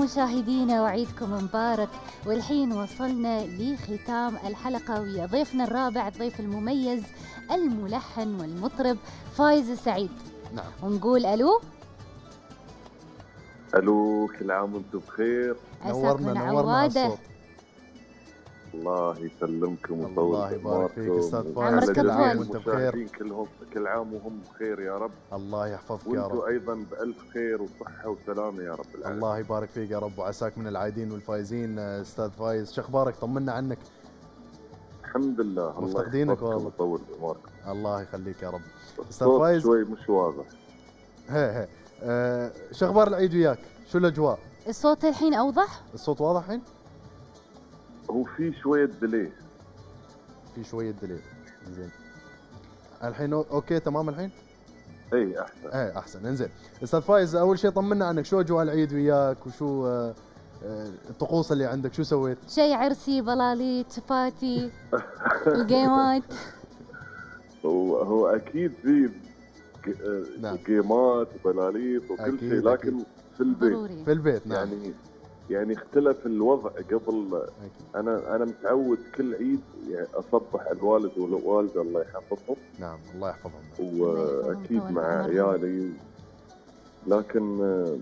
Speaker 2: مشاهدينا وعيدكم مبارك. والحين وصلنا لختام الحلقة ويا ضيفنا الرابع الضيف المميز الملحن والمطرب فايز السعيد
Speaker 1: نعم.
Speaker 2: ونقول ألو.
Speaker 10: ألو كل عام وأنتم بخير.
Speaker 2: عساك
Speaker 1: نورنا
Speaker 2: من
Speaker 1: نورنا
Speaker 2: عوادة
Speaker 10: الله يسلمكم ويطول
Speaker 1: الله يبارك فيك. أستاذ
Speaker 2: عمرك
Speaker 1: فايز. كل عام. وأنت بخير.
Speaker 10: المشاهدين كلهم كل عام وهم بخير يا رب.
Speaker 1: الله يحفظك يا
Speaker 10: وأنتم
Speaker 1: رب.
Speaker 10: أيضا بألف خير وصحة وسلامه يا رب العالمين.
Speaker 1: الله يبارك فيك يا رب وعساك من العايدين والفايزين أستاذ فايز. شو أخبارك؟ طمنا عنك.
Speaker 10: الحمد لله. الله
Speaker 1: مفتقدينك والله.
Speaker 10: ويطول بعمركم
Speaker 1: الله يخليك يا رب.
Speaker 10: الصوت
Speaker 1: فايز.
Speaker 10: شوي مش واضح.
Speaker 1: هي هي. آه، شو أخبار العيد وياك؟ شو الأجواء؟
Speaker 2: الصوت الحين أوضح؟
Speaker 1: الصوت واضح الحين؟
Speaker 10: هو في شوية ديلي.
Speaker 1: في شوية delay. زين الحين okay تمام الحين؟
Speaker 10: اي أحسن.
Speaker 1: إيه أحسن. انزين. أستاذ فايز أول شيء طمنا عنك. شو أجواء العيد وياك؟ وشو آه، آه، الطقوس اللي عندك؟ شو سويت؟
Speaker 2: شي عرسية بلاليت شفاتي اللقيمات
Speaker 10: هو هو أكيد في آه،
Speaker 1: نعم.
Speaker 10: لقيمات وبلاليت وكل
Speaker 1: أكيد،
Speaker 10: شيء لكن في البيت.
Speaker 2: ضروري.
Speaker 1: في البيت نعم.
Speaker 10: يعني يعني اختلف الوضع قبل. أنا أنا متعود كل عيد يعني أصبح الوالد والوالدة الله يحفظهم.
Speaker 1: نعم الله يحفظهم.
Speaker 10: واكيد مع عيالي. لكن آه،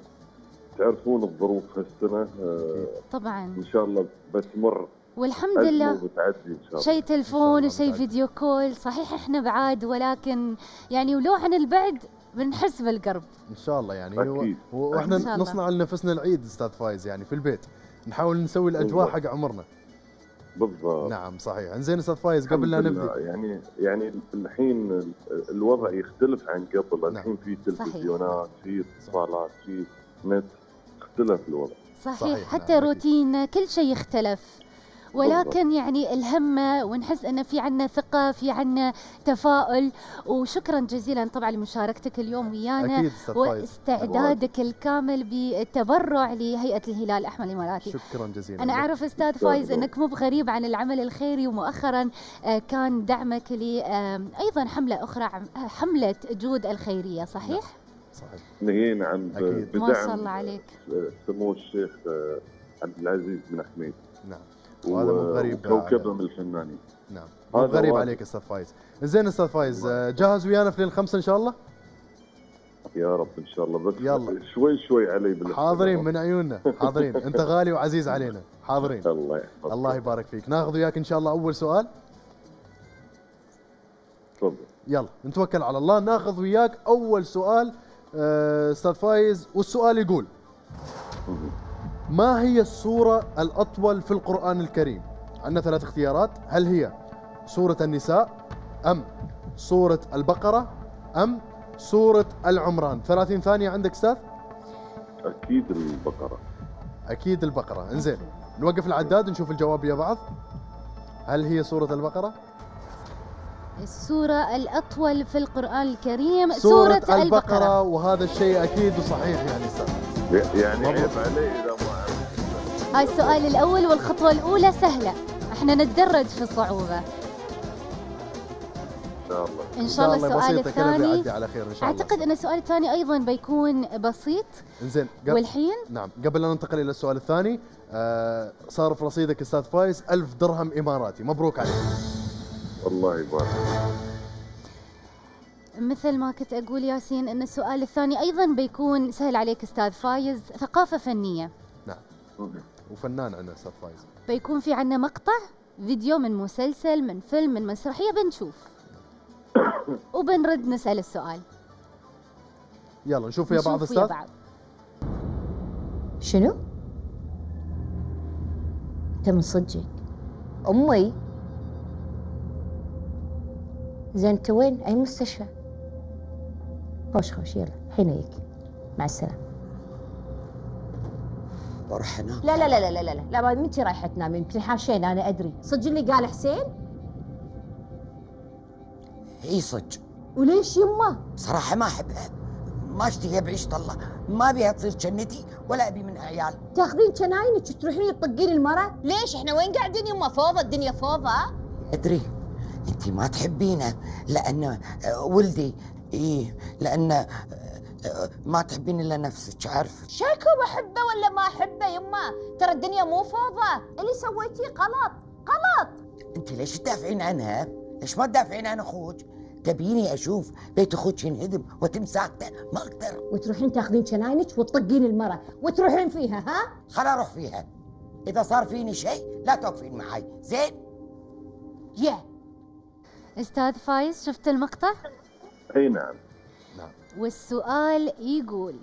Speaker 10: تعرفون الظروف هالسنة آه،
Speaker 2: طبعا.
Speaker 10: إن شاء الله بتمر
Speaker 2: والحمد لله. شيء تلفون وشيء. فيديو كول. صحيح إحنا بعاد ولكن يعني ولو عن البعد بنحس بالقرب
Speaker 1: إن شاء الله يعني
Speaker 10: أكيد.
Speaker 2: وإحنا.
Speaker 1: نصنع لنفسنا العيد أستاذ فايز يعني في البيت نحاول نسوي
Speaker 10: الأجواء.
Speaker 1: حق عمرنا
Speaker 10: بالضبط
Speaker 1: نعم صحيح إنزين أستاذ فايز قبل لا
Speaker 10: نبدأ يعني يعني الحين ال- الوضع يختلف عن قبل
Speaker 1: نعم.
Speaker 10: الحين في. تلفزيونات في اتصالات في نت اختلف الوضع
Speaker 2: صحيح,
Speaker 1: صحيح،
Speaker 2: حتى
Speaker 1: نعم،.
Speaker 2: روتين كل شيء يختلف ولكن يعني الهمة ونحس أن في عنا ثقة في عنا تفاؤل. وشكرا جزيلا طبعا لمشاركتك اليوم ويانا
Speaker 1: أكيد أستاذ فايز.
Speaker 2: واستعدادك الكامل بالتبرع لهيئة الهلال الأحمر الإماراتي.
Speaker 1: شكرا جزيلا.
Speaker 2: أنا. أعرف أستاذ فايز. أنك مو بغريب عن العمل الخيري ومؤخرا آه، كان دعمك ل آم، أيضا حملة أخرى آه، حملة جود الخيرية صحيح؟
Speaker 1: صحيح.
Speaker 10: نهينا عن
Speaker 1: أكيد.
Speaker 2: ما شاء
Speaker 10: بدعم
Speaker 2: الله عليك.
Speaker 10: سمو الشيخ آه، عبد العزيز بن حميد
Speaker 1: نعم. وهذا مو غريب على-
Speaker 10: من الفنانين.
Speaker 1: نعم. مو
Speaker 10: هذا
Speaker 1: غريب. عليك أستاذ فايز. زين أستاذ فايز جاهز ويانا في لين الخمسة إن شاء الله؟
Speaker 10: يا رب إن شاء الله. بس
Speaker 1: يلا.
Speaker 10: شوي شوي علي
Speaker 1: حاضرين. من عيوننا حاضرين. أنت غالي وعزيز علينا حاضرين.
Speaker 10: الله يحفظك.
Speaker 1: الله يبارك فيك. ناخذ وياك إن شاء الله أول سؤال.
Speaker 10: تفضل.
Speaker 1: يلا نتوكل على الله. ناخذ وياك أول سؤال آه، أستاذ فايز والسؤال يقول. ما هي السورة الأطول في القرآن الكريم؟ عندنا ثلاث اختيارات. هل هي سورة النساء أم سورة البقرة أم سورة العمران؟ 30 ثانية عندك أستاذ؟
Speaker 10: أكيد البقرة.
Speaker 1: أكيد البقرة. إنزين نوقف العداد نشوف الجواب يا بعض. هل هي سورة البقرة؟
Speaker 2: السورة الأطول في القرآن الكريم
Speaker 1: سورة,
Speaker 2: البقرة,
Speaker 1: البقرة وهذا الشيء أكيد وصحيح يعني أستاذ.
Speaker 10: يعني عيب علي
Speaker 2: هاي السؤال الأول والخطوة الأولى سهلة. إحنا نتدرج في الصعوبة.
Speaker 10: إن شاء الله.
Speaker 2: إن شاء الله السؤال الثاني
Speaker 1: على خير إن شاء الله.
Speaker 2: أعتقد أن السؤال الثاني أيضا بيكون بسيط.
Speaker 1: انزين قبل
Speaker 2: والحين؟
Speaker 1: نعم قبل لا ننتقل إلى السؤال الثاني آه صار في رصيدك أستاذ فايز ألف درهم إماراتي. مبروك عليك.
Speaker 10: الله يبارك.
Speaker 2: مثل ما كنت أقول ياسين أن السؤال الثاني أيضا بيكون سهل عليك أستاذ فايز ثقافة فنية.
Speaker 1: نعم. وفنان عندنا فايز.
Speaker 2: بيكون في عنا مقطع فيديو من مسلسل من فيلم من مسرحية بنشوف. وبنرد نسأل السؤال.
Speaker 1: يلا نشوف يا بعض
Speaker 2: نشوف ويا بعض.
Speaker 11: شنو؟ أنت من صدقك. أمي. زين أنت وين؟ أي مستشفى؟ خوش خوش. يلا الحين مع السلامة.
Speaker 8: بروح انام
Speaker 11: لا لا لا لا لا لا لا ما انت رايحة تنامين انت حاشين أنا أدري صدق اللي قال حسين؟
Speaker 12: إي صدق
Speaker 11: وليش يمه؟
Speaker 12: صراحة ما احبها ما أشتهي بعيشة الله ما بيها تصير جنتي ولا أبي منها عيال
Speaker 11: تاخذين كناينك تروحين تطقين المرة؟ ليش إحنا وين قاعدين يمه فوضى الدنيا فوضى؟
Speaker 12: أدري انت ما تحبينه لأن آه، ولدي إيه لأن آه، ما تحبين إلا نفسك عارف
Speaker 11: شكو بحبه ولا ما أحبه يمه؟ ترى الدنيا مو فوضى. اللي سويتيه غلط غلط.
Speaker 12: أنت ليش تدافعين عنها؟ ليش ما تدافعين عن أخوك؟ تبيني أشوف بيت أخوك ينهدم وتم ساكته ما أقدر
Speaker 11: وتروحين تاخذين كناينك وتطقين المرة وتروحين فيها ها؟
Speaker 12: خل أروح فيها. إذا صار فيني شيء لا توقفين معي زين؟
Speaker 11: يا.
Speaker 2: أستاذ فايز شفت المقطع؟
Speaker 10: أي نعم.
Speaker 2: والسؤال يقول.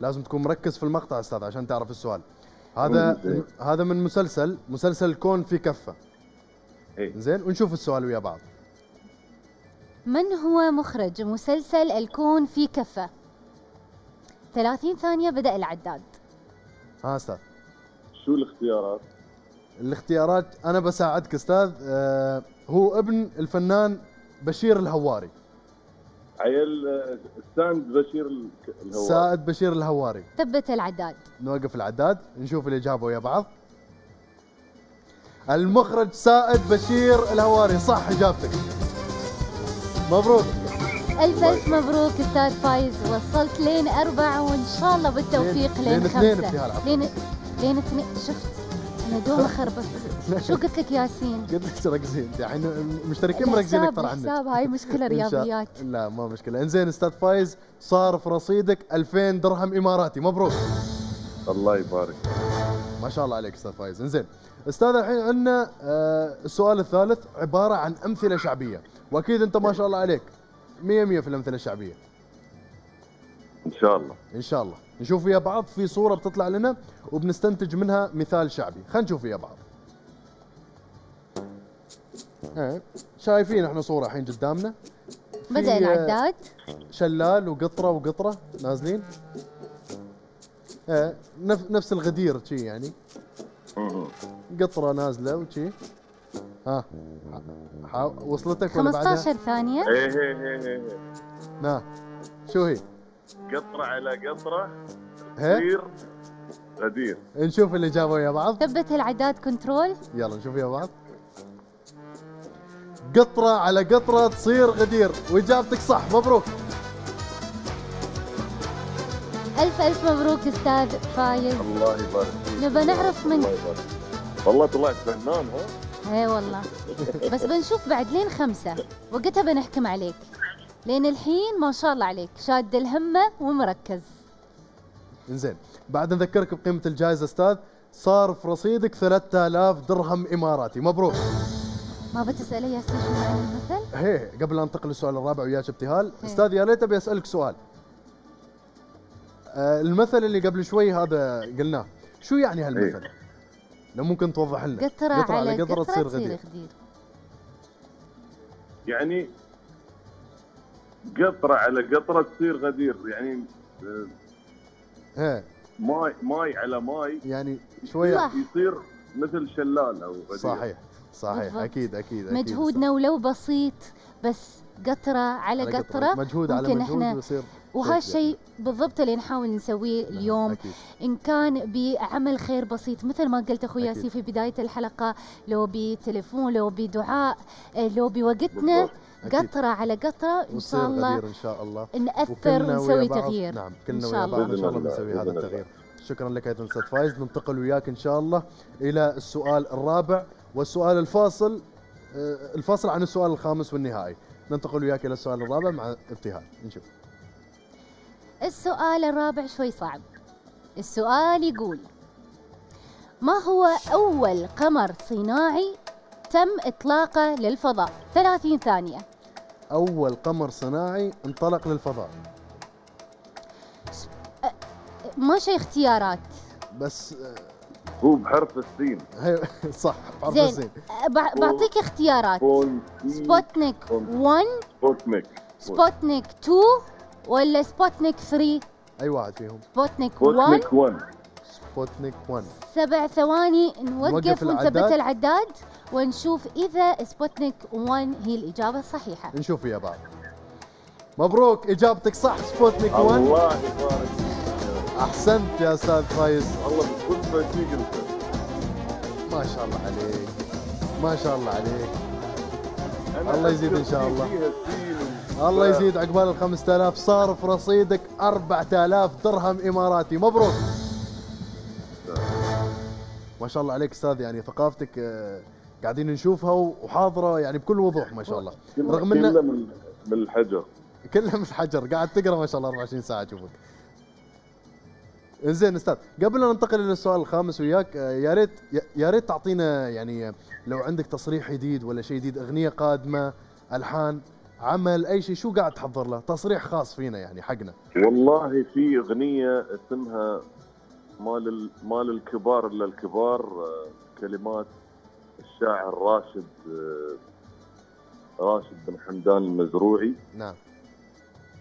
Speaker 1: لازم تكون مركز في المقطع أستاذ عشان تعرف السؤال. هذا
Speaker 10: زين.
Speaker 1: هذا من مسلسل مسلسل كون في كفة.
Speaker 10: إيه.
Speaker 1: زين ونشوف السؤال ويا بعض.
Speaker 2: من هو مخرج مسلسل الكون في كفة؟ 30 ثانية بدأ العداد.
Speaker 1: ها أستاذ.
Speaker 10: شو الاختيارات؟
Speaker 1: الاختيارات أنا بساعدك أستاذ. آه هو ابن الفنان بشير الهواري.
Speaker 10: عيل السائد بشير ال- الهواري.
Speaker 1: سائد بشير الهواري.
Speaker 2: ثبت العداد.
Speaker 1: نوقف العداد نشوف الاجابه ويا بعض. المخرج سائد بشير الهواري صح إجابتك. مبروك.
Speaker 2: ألف ألف مبروك أستاذ فايز وصلت لين أربعة وإن شاء الله بالتوفيق
Speaker 1: لين-
Speaker 2: لين,
Speaker 1: لين اثنين
Speaker 2: خمسة
Speaker 1: في هالعفو.
Speaker 2: لين لين اثنين. شفت؟ أنا دوم أخربط شو قلت لك ياسين؟
Speaker 1: قلت لك تركزين انت الحين المشتركين مركزين
Speaker 2: الحساب-
Speaker 1: أكثر عنك.
Speaker 2: الحساب هاي
Speaker 1: شاء-
Speaker 2: رياضيات
Speaker 1: لا ما مشكلة. إنزين أستاذ فايز صار في رصيدك 2000 درهم إماراتي. مبروك.
Speaker 10: الله يبارك.
Speaker 1: ما شاء الله عليك أستاذ فايز. إنزين أستاذ الحين عندنا آه السؤال الثالث عبارة عن أمثلة شعبية. وأكيد أنت ما شاء الله عليك. 100 100 في الأمثلة الشعبية.
Speaker 10: إن شاء الله.
Speaker 1: إن شاء الله. نشوف ويا بعض في صورة بتطلع لنا وبنستنتج منها مثال شعبي. خلينا نشوف ويا بعض. آه. شايفين إحنا صورة الحين قدامنا. آه،
Speaker 2: العداد
Speaker 1: شلال وقطرة وقطرة نازلين. نف- نفس الغدير شي يعني. قطرة نازلة وشي. ها. حا- وصلتك ولا بعدها؟
Speaker 2: 15 ثانية.
Speaker 10: إيه إيه إيه إيه.
Speaker 1: نا. شو هي؟
Speaker 10: قطرة على
Speaker 1: قطرة
Speaker 10: تصير غدير.
Speaker 1: نشوف الاجابه ويا بعض.
Speaker 2: ثبت العداد كنترول.
Speaker 1: يلا نشوف ويا بعض. قطرة على قطرة تصير غدير. وإجابتك صح مبروك.
Speaker 2: ألف ألف مبروك أستاذ فايز.
Speaker 10: الله يبارك فيك.
Speaker 2: نبى نعرف منك.
Speaker 10: الله يبارك. والله طلعت فنان ها؟
Speaker 2: اي والله. بس بنشوف بعد لين خمسة. وقتها بنحكم عليك. لين الحين ما شاء الله عليك شاد الهمه ومركز.
Speaker 1: إنزين بعد نذكرك بقيمة الجائزة أستاذ صار في رصيدك 3000 درهم إماراتي مبروك.
Speaker 2: ما بتسالي يا سيدي عن المثل؟
Speaker 1: هي قبل لا ننتقل للسؤال الرابع وياك ابتهال
Speaker 2: هي.
Speaker 1: أستاذ يا ريت أبي أسألك سؤال. آه المثل اللي قبل شوي هذا قلناه شو يعني هالمثل؟ لو ممكن توضح لنا.
Speaker 2: قطرة على قطرة تصير غدير.
Speaker 10: يعني قطرة على قطرة تصير غدير يعني
Speaker 1: هي
Speaker 10: ماي ماي على ماي
Speaker 1: يعني
Speaker 2: شوية.
Speaker 10: يصير مثل شلال أو غدير.
Speaker 1: صحيح صحيح.
Speaker 2: بالضبط.
Speaker 1: أكيد أكيد أكيد.
Speaker 2: مجهودنا ولو بسيط بس قطرة على,
Speaker 1: على
Speaker 2: قطرة.
Speaker 1: مجهود على مجهود
Speaker 2: إحنا
Speaker 1: ويصير
Speaker 2: وهالشيء بالضبط اللي نحاول نسويه اليوم.
Speaker 1: أكيد.
Speaker 2: إن كان بعمل خير بسيط مثل ما قلت
Speaker 1: أخوي.
Speaker 2: ياسين في بداية الحلقة لو بتليفون لو بدعاء آه، لو بوقتنا. قطرة على قطرة إن
Speaker 1: وتصير
Speaker 2: شاء الله
Speaker 1: غدير إن شاء الله.
Speaker 2: نأثر
Speaker 1: وكلنا
Speaker 2: ونسوي تغيير.
Speaker 1: نعم
Speaker 2: إن
Speaker 1: كلنا ويا
Speaker 2: الله.
Speaker 1: بعض. إن شاء الله
Speaker 10: الله،
Speaker 1: بنسوي هذا
Speaker 10: الله.
Speaker 1: التغيير. شكرا لك أيضا أستاذ فايز. ننتقل وياك إن شاء الله إلى السؤال الرابع والسؤال الفاصل آه، الفاصل عن السؤال الخامس والنهائي. ننتقل وياك إلى السؤال الرابع مع ابتهال نشوف.
Speaker 2: السؤال الرابع شوي صعب. السؤال يقول ما هو أول قمر صناعي تم إطلاقه للفضاء؟ 30 ثانية.
Speaker 1: أول قمر صناعي انطلق للفضاء.
Speaker 2: ماشي اختيارات.
Speaker 1: بس
Speaker 10: هو بحرف السين.
Speaker 1: صح بعرف
Speaker 2: زين. بع- بعطيك اختيارات. سبوتنيك 1
Speaker 10: سبوتنيك.
Speaker 2: سبوتنيك 2 ولا سبوتنيك 3
Speaker 1: اي واحد فيهم
Speaker 2: سبوتنيك 1
Speaker 10: سبوتنيك 1
Speaker 1: سبوتنيك 1
Speaker 2: سبع ثواني نوقف ونثبت
Speaker 1: العداد.
Speaker 2: العداد ونشوف إذا سبوتنيك 1 هي الإجابة الصحيحة.
Speaker 1: نشوف ويا بعض. مبروك إجابتك صح. سبوتنيك 1
Speaker 10: الله يبارك.
Speaker 1: أحسنت يا أستاذ فايز.
Speaker 10: والله بكل توفيق أنت.
Speaker 1: ما شاء الله عليك. ما شاء الله عليك. الله يزيد إن شاء الله. الله يزيد عقبال ال 5000 صار في رصيدك 4000 درهم إماراتي. مبروك. ما شاء الله عليك أستاذ. يعني ثقافتك آه، قاعدين نشوفها وحاضرة يعني بكل وضوح ما شاء الله. رغم انه
Speaker 10: من من الحجر.
Speaker 1: كلها مش حجر قاعد تقرأ ما شاء الله 24 ساعة أشوفك. إنزين أستاذ قبل أن ننتقل إلى السؤال الخامس وياك آه، يا ريت يا- يا ريت تعطينا يعني آه، لو عندك تصريح جديد ولا شيء جديد أغنية قادمة ألحان. عمل أي شيء. شو قاعد تحضر له؟ تصريح خاص فينا يعني حقنا.
Speaker 10: والله في أغنية اسمها مال ال- مال الكبار إلا الكبار آه، كلمات الشاعر راشد آه، راشد بن حمدان المزروعي.
Speaker 1: نعم.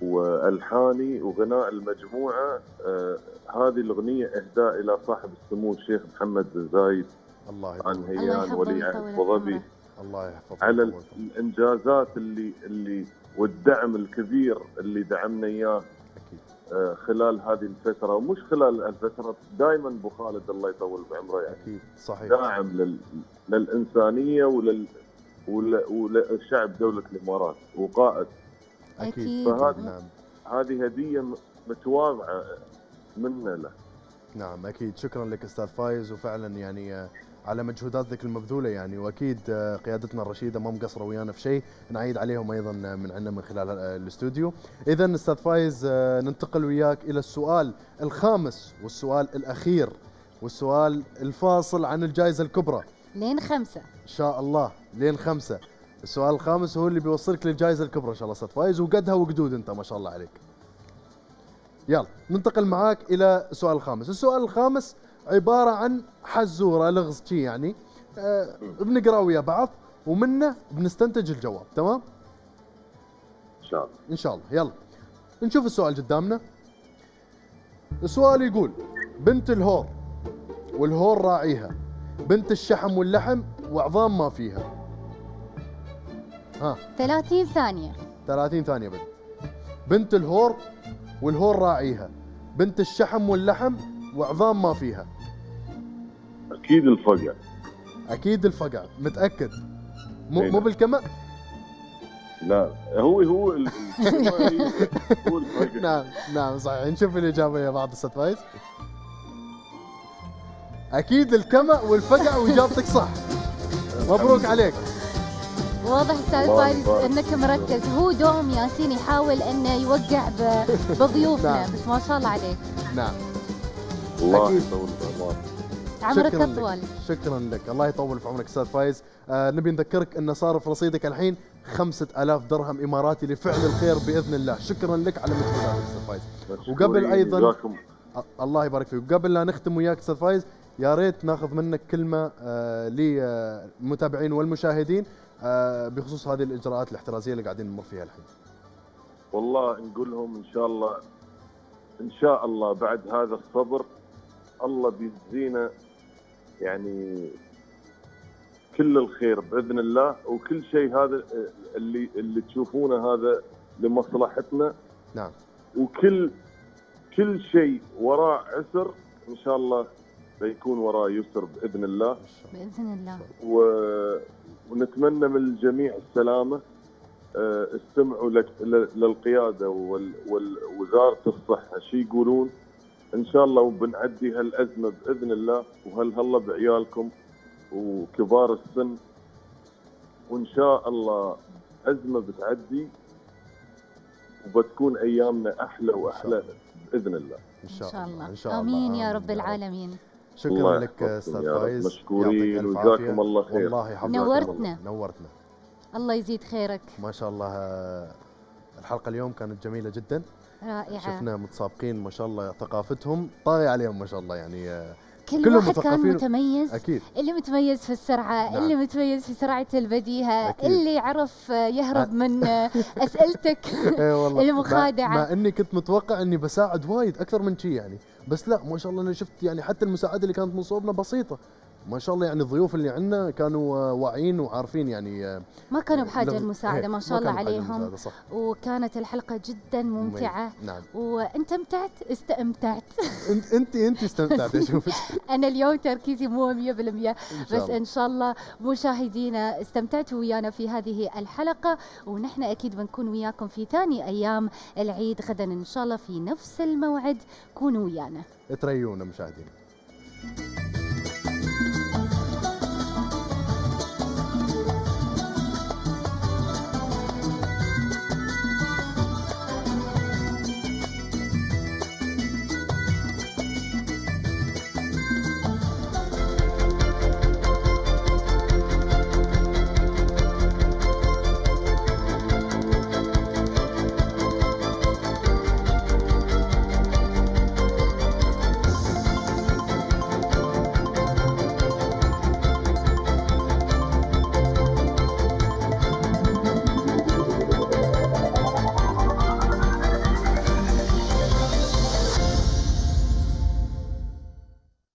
Speaker 10: وألحاني وغناء المجموعة آه، هذه الأغنية إهداء إلى صاحب السمو الشيخ محمد بن زايد
Speaker 1: الله
Speaker 10: عن
Speaker 1: يحفظه
Speaker 2: الله
Speaker 10: هيان ولي عهد ابو ظبي.
Speaker 1: الله يحفظه
Speaker 10: على. الإنجازات اللي اللي والدعم الكبير اللي دعمنا إياه
Speaker 1: أكيد.
Speaker 10: آه، خلال هذه الفترة ومش خلال الفترة دائما أبو خالد الله يطول بعمره يعني.
Speaker 1: أكيد صحيح.
Speaker 10: داعم لل... للإنسانية ولل ول- وللشعب دولة الإمارات وقائد.
Speaker 2: أكيد.
Speaker 10: فهذا-
Speaker 1: نعم.
Speaker 10: هذه هدية متواضعة منا له.
Speaker 1: نعم أكيد. شكرا لك أستاذ فايز وفعلا يعني على مجهوداتك المبذولة يعني. وأكيد آه، قيادتنا الرشيدة ما مقصره ويانا في شيء نعيد عليهم أيضا آه، من عندنا من خلال آه، الاستوديو. اذا أستاذ فايز ننتقل وياك إلى السؤال الخامس والسؤال الأخير والسؤال الفاصل عن الجائزة الكبرى.
Speaker 2: لين خمسة.
Speaker 1: إن شاء الله لين خمسة. السؤال الخامس هو اللي بيوصلك للجائزة الكبرى إن شاء الله أستاذ فايز. وقدها وقدود أنت ما شاء الله عليك. يلا ننتقل معاك إلى السؤال الخامس. السؤال الخامس عبارة عن حزورة لغز شي يعني. آه بنقرأ ويا بعض ومنه بنستنتج الجواب تمام؟
Speaker 10: إن شاء الله.
Speaker 1: إن شاء الله. يلا. نشوف السؤال قدامنا. السؤال يقول بنت الهور والهور راعيها. بنت الشحم واللحم وعظام ما فيها. ها.
Speaker 2: 30 ثانية.
Speaker 1: 30 ثانية بنت. بنت الهور والهور راعيها. بنت الشحم واللحم وعظام ما فيها.
Speaker 10: أكيد الفقع
Speaker 1: أكيد الفقع متأكد؟ مو
Speaker 10: إيه.
Speaker 1: مو
Speaker 10: نعم.
Speaker 1: بالكما
Speaker 10: لا. هو هو ال- هو الفقع
Speaker 1: نعم نعم صحيح. نشوف الإجابة يا بعض أستاذ فايز. أكيد الكما والفقع وإجابتك صح. مبروك عليك.
Speaker 2: واضح
Speaker 10: أستاذ
Speaker 2: فايز أنك مركز. هو دوم ياسين يحاول انه يوقع بضيوفنا
Speaker 1: نعم.
Speaker 2: بس ما شاء الله عليك.
Speaker 1: نعم.
Speaker 10: الله
Speaker 1: أكيد.
Speaker 10: يطول بعمرك
Speaker 2: عمرك
Speaker 1: شكراً
Speaker 2: أطول.
Speaker 1: لك. شكرا لك. الله يطول في عمرك أستاذ فايز. آه نبي نذكرك أن صار في رصيدك الحين 5000 درهم إماراتي لفعل الخير بإذن الله. شكرا لك على مجهوداتك أستاذ فايز. وقبل أيضا الله يبارك فيك. وقبل لا نختم وياك أستاذ فايز يا ريت ناخذ منك كلمة آه للمتابعين والمشاهدين آه بخصوص هذه الإجراءات الاحترازية اللي قاعدين نمر فيها الحين.
Speaker 10: والله نقول لهم إن شاء الله إن شاء الله بعد هذا الصبر الله بيجزينا يعني كل الخير بإذن الله وكل شيء هذا اللي اللي تشوفونه هذا لمصلحتنا.
Speaker 1: نعم.
Speaker 10: وكل كل شيء وراه عسر إن شاء الله بيكون وراه يسر بإذن الله.
Speaker 2: بإذن الله.
Speaker 10: و... ونتمنى من الجميع السلامة. آه، استمعوا لك... ل- للقيادة وال... ووزارة الصحة. شي يقولون؟ إن شاء الله وبنعدي هالأزمة بإذن الله وهل بعيالكم وكبار السن. وإن شاء الله أزمة بتعدي وبتكون أيامنا أحلى وأحلى بإذن الله.
Speaker 1: إن
Speaker 2: إن شاء الله.
Speaker 1: إن شاء الله.
Speaker 2: آمين يا رب العالمين.
Speaker 1: شكرا
Speaker 10: الله
Speaker 1: لك
Speaker 10: يحفظكم أستاذ.
Speaker 1: فايز.
Speaker 10: مشكورين وجزاكم. الله خير.
Speaker 1: والله يحفظك
Speaker 2: نورتنا.
Speaker 1: نورتنا.
Speaker 2: الله يزيد خيرك.
Speaker 1: ما شاء الله آه، الحلقة اليوم كانت جميلة جدا.
Speaker 2: رائعة.
Speaker 1: شفنا متسابقين ما شاء الله ثقافتهم طاغيه عليهم ما شاء الله يعني آه،
Speaker 2: كل
Speaker 1: كلهم
Speaker 2: واحد كان. متميز.
Speaker 1: أكيد.
Speaker 2: اللي متميز في السرعة
Speaker 1: نعم.
Speaker 2: اللي متميز في سرعة البديهة
Speaker 1: أكيد.
Speaker 2: اللي عرف يهرب
Speaker 1: أ-
Speaker 2: من أسئلتك.
Speaker 1: إيه والله. مع,
Speaker 2: المخادعة
Speaker 1: مع إني كنت متوقع إني بساعد وايد أكثر من شي يعني بس لا ما شاء الله أنا شفت يعني حتى المساعدة اللي كانت من صوبنا بسيطة. ما شاء الله يعني الضيوف اللي عندنا كانوا آه، واعيين وعارفين يعني آه،
Speaker 2: ما كانوا بحاجة
Speaker 1: لغ-
Speaker 2: المساعدة
Speaker 1: إيه،
Speaker 2: ما شاء الله عليهم.
Speaker 1: صح.
Speaker 2: وكانت الحلقة جدا ممتعة.
Speaker 1: نعم.
Speaker 2: وأنت امتعت؟ استمتعت.
Speaker 1: انت انت أنت استمتعت اشوفك
Speaker 2: أنا اليوم تركيزي مو 100%
Speaker 1: إن شاء
Speaker 2: بس. إن شاء الله مشاهدينا استمتعتوا ويانا في هذه الحلقة. ونحن أكيد بنكون وياكم في ثاني أيام العيد غدا إن شاء الله في نفس الموعد. كونوا ويانا.
Speaker 1: تريونا مشاهدينا